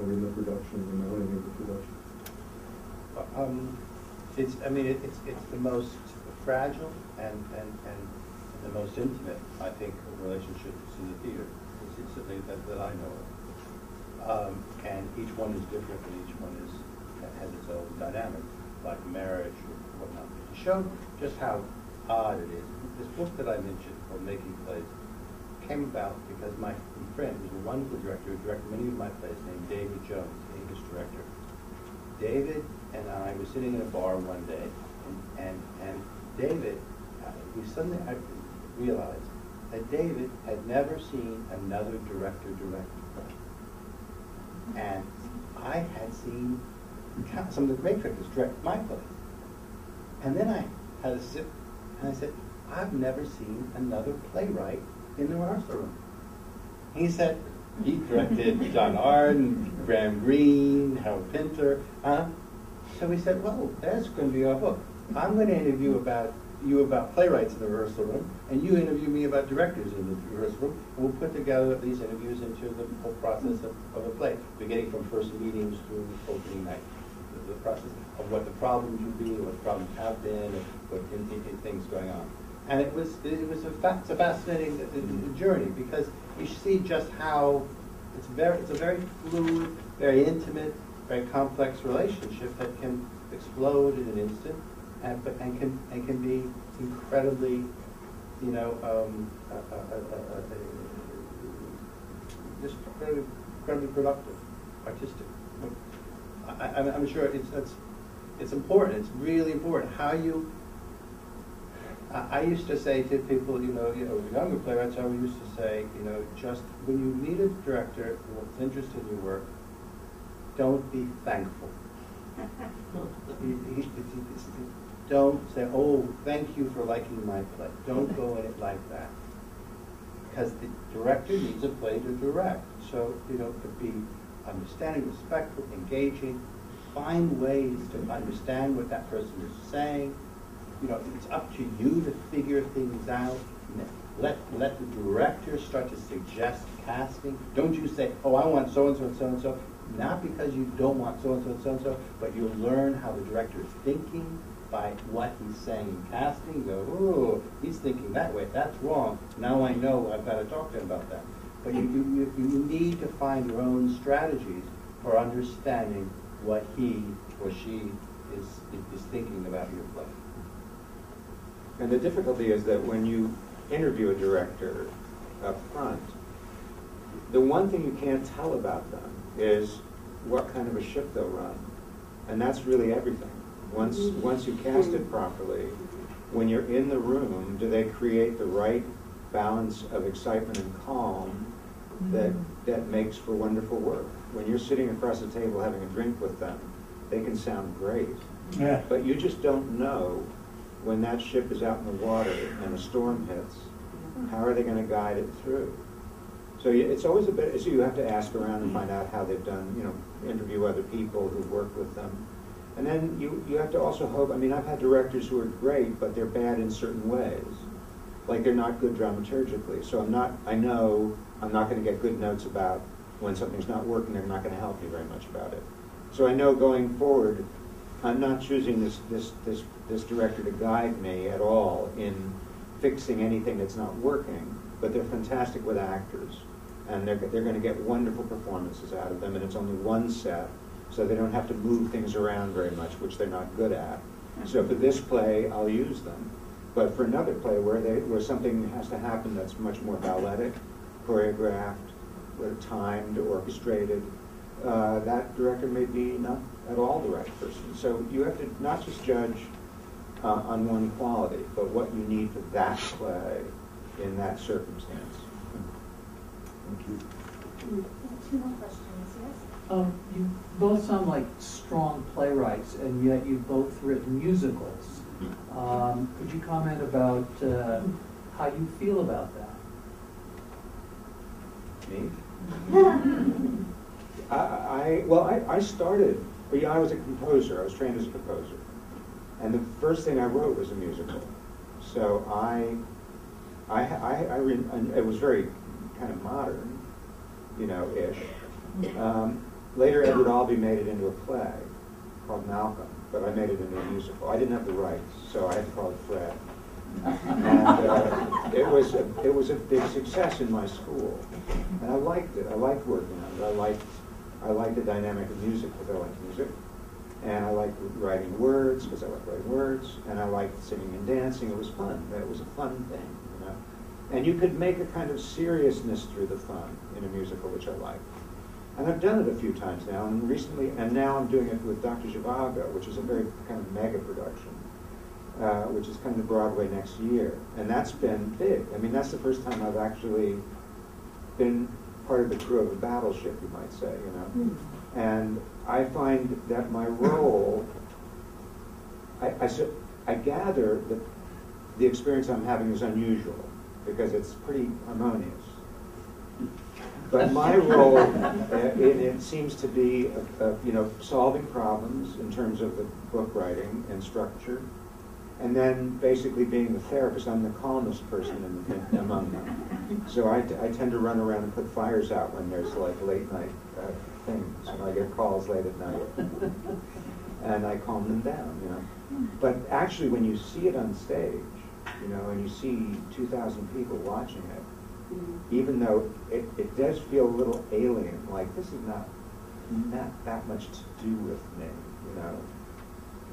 or in the production, in the running of the production? Um, it's, I mean, it- it's, it's the most fragile and, and, and the most intimate, I think, of relationships in the theater. It's, that, that I know of. Um, and each one is different and each one is, has its own dynamic, like marriage or whatnot. To show just how odd it is, this book that I mentioned called Making Plays came about because my friend, who's a wonderful director, who directed many of my plays, named David Jones, English director. David and I were sitting in a bar one day, and, and, and David, uh, we suddenly realized that David had never seen another director direct. And I had seen some of the great directors direct my plays. And then I had a sip, and I said, I've never seen another playwright in the rehearsal room. He said, he directed John Arden, Graham Greene, Harold Pinter. Huh? So we said, well, that's going to be our book. I'm going to interview about you about playwrights in the rehearsal room, and you interview me about directors in the rehearsal room. We'll put together these interviews into the whole process of, of a play, beginning from first meetings through opening night. The, the process of what the problems would be, what the problems have been, and what in, in, in things going on. And it was it was a, fa- a fascinating uh, uh, journey because you see just how it's very it's a very fluid, very intimate, very complex relationship that can explode in an instant, and but and can and can be incredibly, you know, um, uh, just incredibly productive, artistic. I, I, I'm sure it's it's it's important. It's really important how you I I used to say to people, you know, you know, younger playwrights, I used to say, you know, just when you meet a director who's interested in your work, don't be thankful. You- you- it's- it's- Don't say, oh, thank you for liking my play. Don't go in it like that. Because the director needs a play to direct. So, you know, to be understanding, respectful, engaging, find ways to understand what that person is saying, you know, it's up to you to figure things out. Let, let the director start to suggest casting. Don't you say, oh, I want so-and-so and so-and-so, not because you don't want so-and-so and so-and-so, but you'll learn how the director is thinking by what he's saying in casting. Go, oh, he's thinking that way, that's wrong. Now I know I've got to talk to him about that. But you, you, you, need to find your own strategies for understanding what he or she is, is thinking about your play. And the difficulty is that when you interview a director up front, the one thing you can't tell about them is what kind of a ship they'll run. And that's really everything. Once, once you cast it properly, when you're in the room, do they create the right balance of excitement and calm that, that makes for wonderful work? When you're sitting across the table having a drink with them, they can sound great. Yeah. But you just don't know when that ship is out in the water and a storm hits, how are they going to guide it through? So it's always a bit, so you have to ask around and find out how they've done, you know, interview other people who've worked with them. And then you, you have to also hope, I mean, I've had directors who are great, but they're bad in certain ways. Like they're not good dramaturgically. So I'm not, I know I'm not going to get good notes about when something's not working, they're not going to help me very much about it. So I know going forward, I'm not choosing this, this, this, this director to guide me at all in fixing anything that's not working, but they're fantastic with actors. And they're, they're going to get wonderful performances out of them, and it's only one set, so they don't have to move things around very much, which they're not good at. So for this play, I'll use them. But for another play where they, where something has to happen that's much more balletic, choreographed, uh, timed, orchestrated, uh, that director may be not at all the right person. So you have to not just judge uh, on one quality, but what you need for that play in that circumstance. Thank you. Two more questions, yes? Um, you both sound like strong playwrights, and yet you've both written musicals. Um, could you comment about uh, how you feel about that? Me? I, I, well, I, I started, well, yeah, I was a composer. I was trained as a composer. And the first thing I wrote was a musical. So I, I, I, I re, it was very kind of modern, you know, ish. Um, later, Edward Albee made it into a play called Malcolm, but I made it into a musical. I didn't have the rights, so I had to call it Fred. And uh, it was a, it was a big success in my school, and I liked it. I liked working on it. I liked I liked the dynamic of music because I liked music, and I liked writing words because I liked writing words, and I liked singing and dancing. It was fun. It was a fun thing, you know. And you could make a kind of seriousness through the fun in a musical, which I liked. And I've done it a few times now, and recently, and now I'm doing it with Dr. Zhivago, which is a very kind of mega production, uh, which is coming to Broadway next year. And that's been big. I mean, that's the first time I've actually been part of the crew of a battleship, you might say, you know. And I find that my role, I, I, so- I gather that the experience I'm having is unusual because it's pretty harmonious. But my role uh, in it seems to be, uh, uh, you know, solving problems in terms of the book writing and structure, and then basically being the therapist. I'm the calmest person in, in, among them. So I, t- I tend to run around and put fires out when there's like late night uh, things. When I get calls late at night, and I calm them down, you know. But actually, when you see it on stage, you know, and you see 2,000 people watching it, even though it, it does feel a little alien, like this is not not that much to do with me, you know.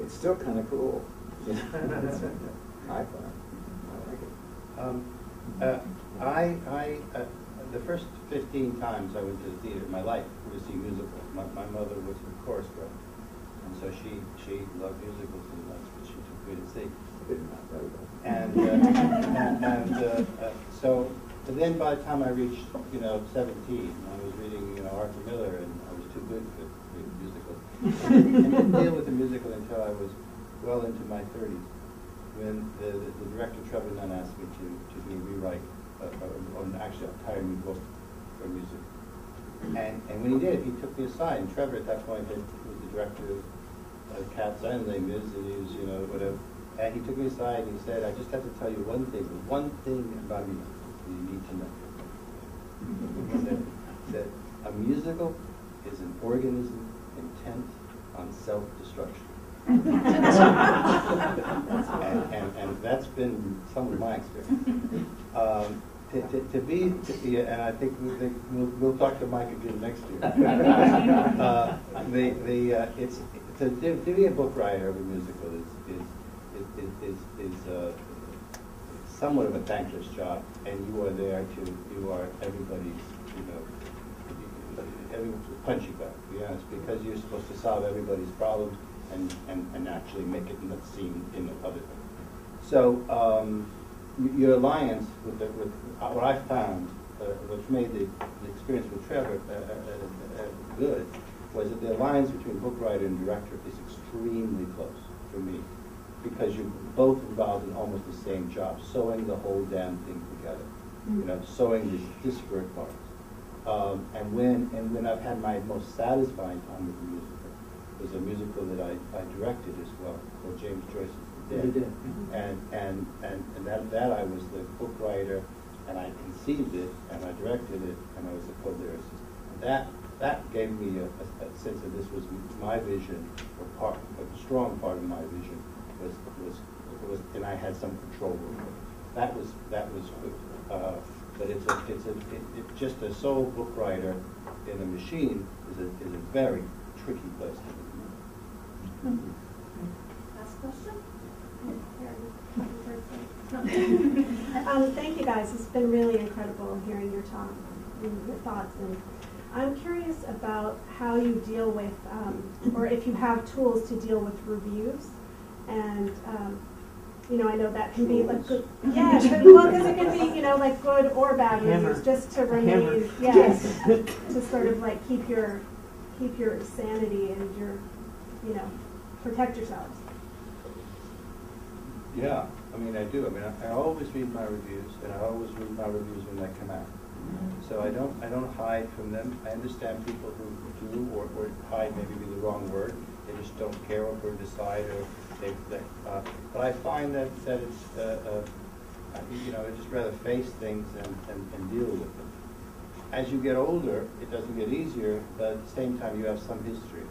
It's still kind of cool. I find. I like it. Um, uh, I, I, uh, the first 15 times I went to the theater in my life were to see musicals. My, my mother was a chorus girl, and so she, she loved musicals, and that's what she took me to see. And, uh, and, and uh, uh, so, but then by the time I reached, you know, 17, I was reading, you know, Arthur Miller, and I was too good for for musicals. I didn't deal with the musical until I was well into my 30s, when the, the, the director Trevor Nunn asked me to, to do a rewrite, uh, uh, on actually a entire new book for music. And, and when he did, he took me aside, and Trevor at that point had, was the director of uh, Cats Les Mis, and he was, you know, whatever. And he took me aside and he said, I just have to tell you one thing, one thing about me you need to know. He said, that a musical is an organism intent on self-destruction. And, and, and that's been some of my experience. Um, to, to, to be, to and I think we think we'll, we'll talk to Mike again next year. uh, the, the, uh, it's, to, to be a book writer of a musical is, is, is, is, is uh, somewhat of a thankless job, and you are there to, you are everybody's, you know, every punching bag, to be honest, because you're supposed to solve everybody's problems and, and, and actually make it not seem in the other thing. So, um, your alliance with the, with, uh, what I found, uh, which made the, the experience with Trevor uh, uh, uh, good, was that the alliance between book writer and director is extremely close for me, because you're both involved in almost the same job, sewing the whole damn thing together. You know, sewing these disparate parts. Um, and when and when I've had my most satisfying time with the musical was a musical that I, I directed as well, called James Joyce's The Dead. Did. And and and, and that, that I was the book writer and I conceived it and I directed it and I was the co-lyricist. And that, that gave me a, a, a sense that this was my vision, or part, a strong part of my vision was, was, was, and I had some control over it. That was, that was. Uh, but it's a, it's a, it, it, just a sole book writer in a machine is a, is a very tricky place to be. Last question? Um, thank you guys. It's been really incredible hearing your talk and your thoughts. And I'm curious about how you deal with, um, or if you have tools to deal with reviews. And, um, you know, I know that can be like good, yeah, but, well, because it can be, you know, like good or bad Hammer. reviews, just to Hammer. remain, yes, to sort of like keep your, keep your sanity and your, you know, protect yourselves. Yeah, I mean, I do. I mean, I, I always read my reviews, and I always read my reviews when they come out. So I don't, I don't hide from them. I understand people who do, or, or hide maybe be the wrong word. They just don't care or decide, or they, they uh, but I find that, that it's, uh, uh, you know, I just rather face things and, and, and deal with them. As you get older, it doesn't get easier, but at the same time, you have some history.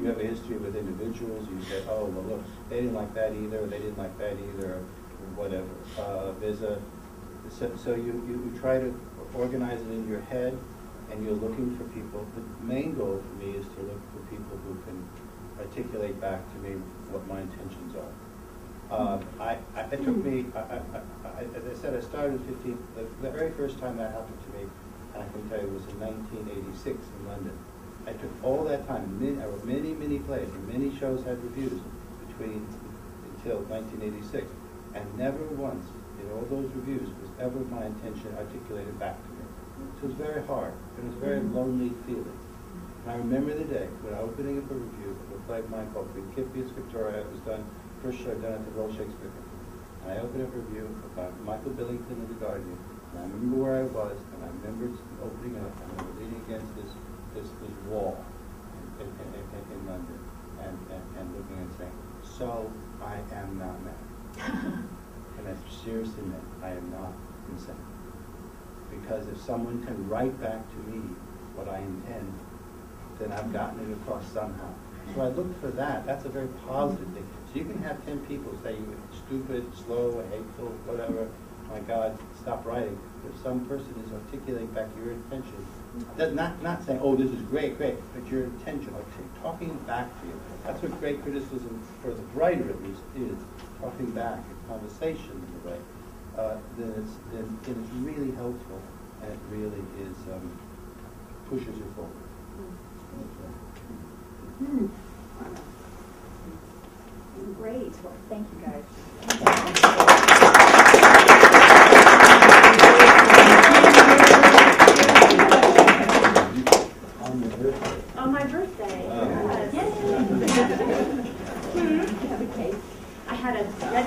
You have a history with individuals, you say, oh, well, look, they didn't like that either, they didn't like that either, or whatever. Uh, a, so, so you, you, you try to organize it in your head, and you're looking for people. The main goal for me is to look for people who can articulate back to me what my intentions are. Uh, I, I, it took me, I, I, as I said, I started at 15, the, the very first time that happened to me, and I can tell you, it was in 1986 in London. I took all that time, many, I wrote many, many plays, and many shows had reviews between, until 1986, and never once in all those reviews was ever my intention articulated back to me. So it was very hard, and it was a very mm-hmm. lonely feeling. And I remember the day when opening up a review of a play of mine called Principia Scriptoriae, it was done, first show done at the Royal Shakespeare Company. And I opened up a review about Michael Billington of The Guardian, and I remember where I was, and I remember opening up, and I was leaning against this wall in, in, in, in, London, and, and, and looking and saying, so I am not mad. and I seriously meant, I am not insane. Because if someone can write back to me what I intend, then I've gotten it across somehow. So I look for that. That's a very positive thing. So you can have 10 people say you're stupid, slow, hateful, whatever. My God, stop writing. If some person is articulating back your intention, that not, not saying, oh, this is great, great, but your intention, like talking back to you. That's what great criticism, for the writer at least, is. Talking back, a conversation in a way. Uh, then it's, it's really helpful, and it really is, um, pushes you forward. Hmm. Great. Well, thank you guys. 哎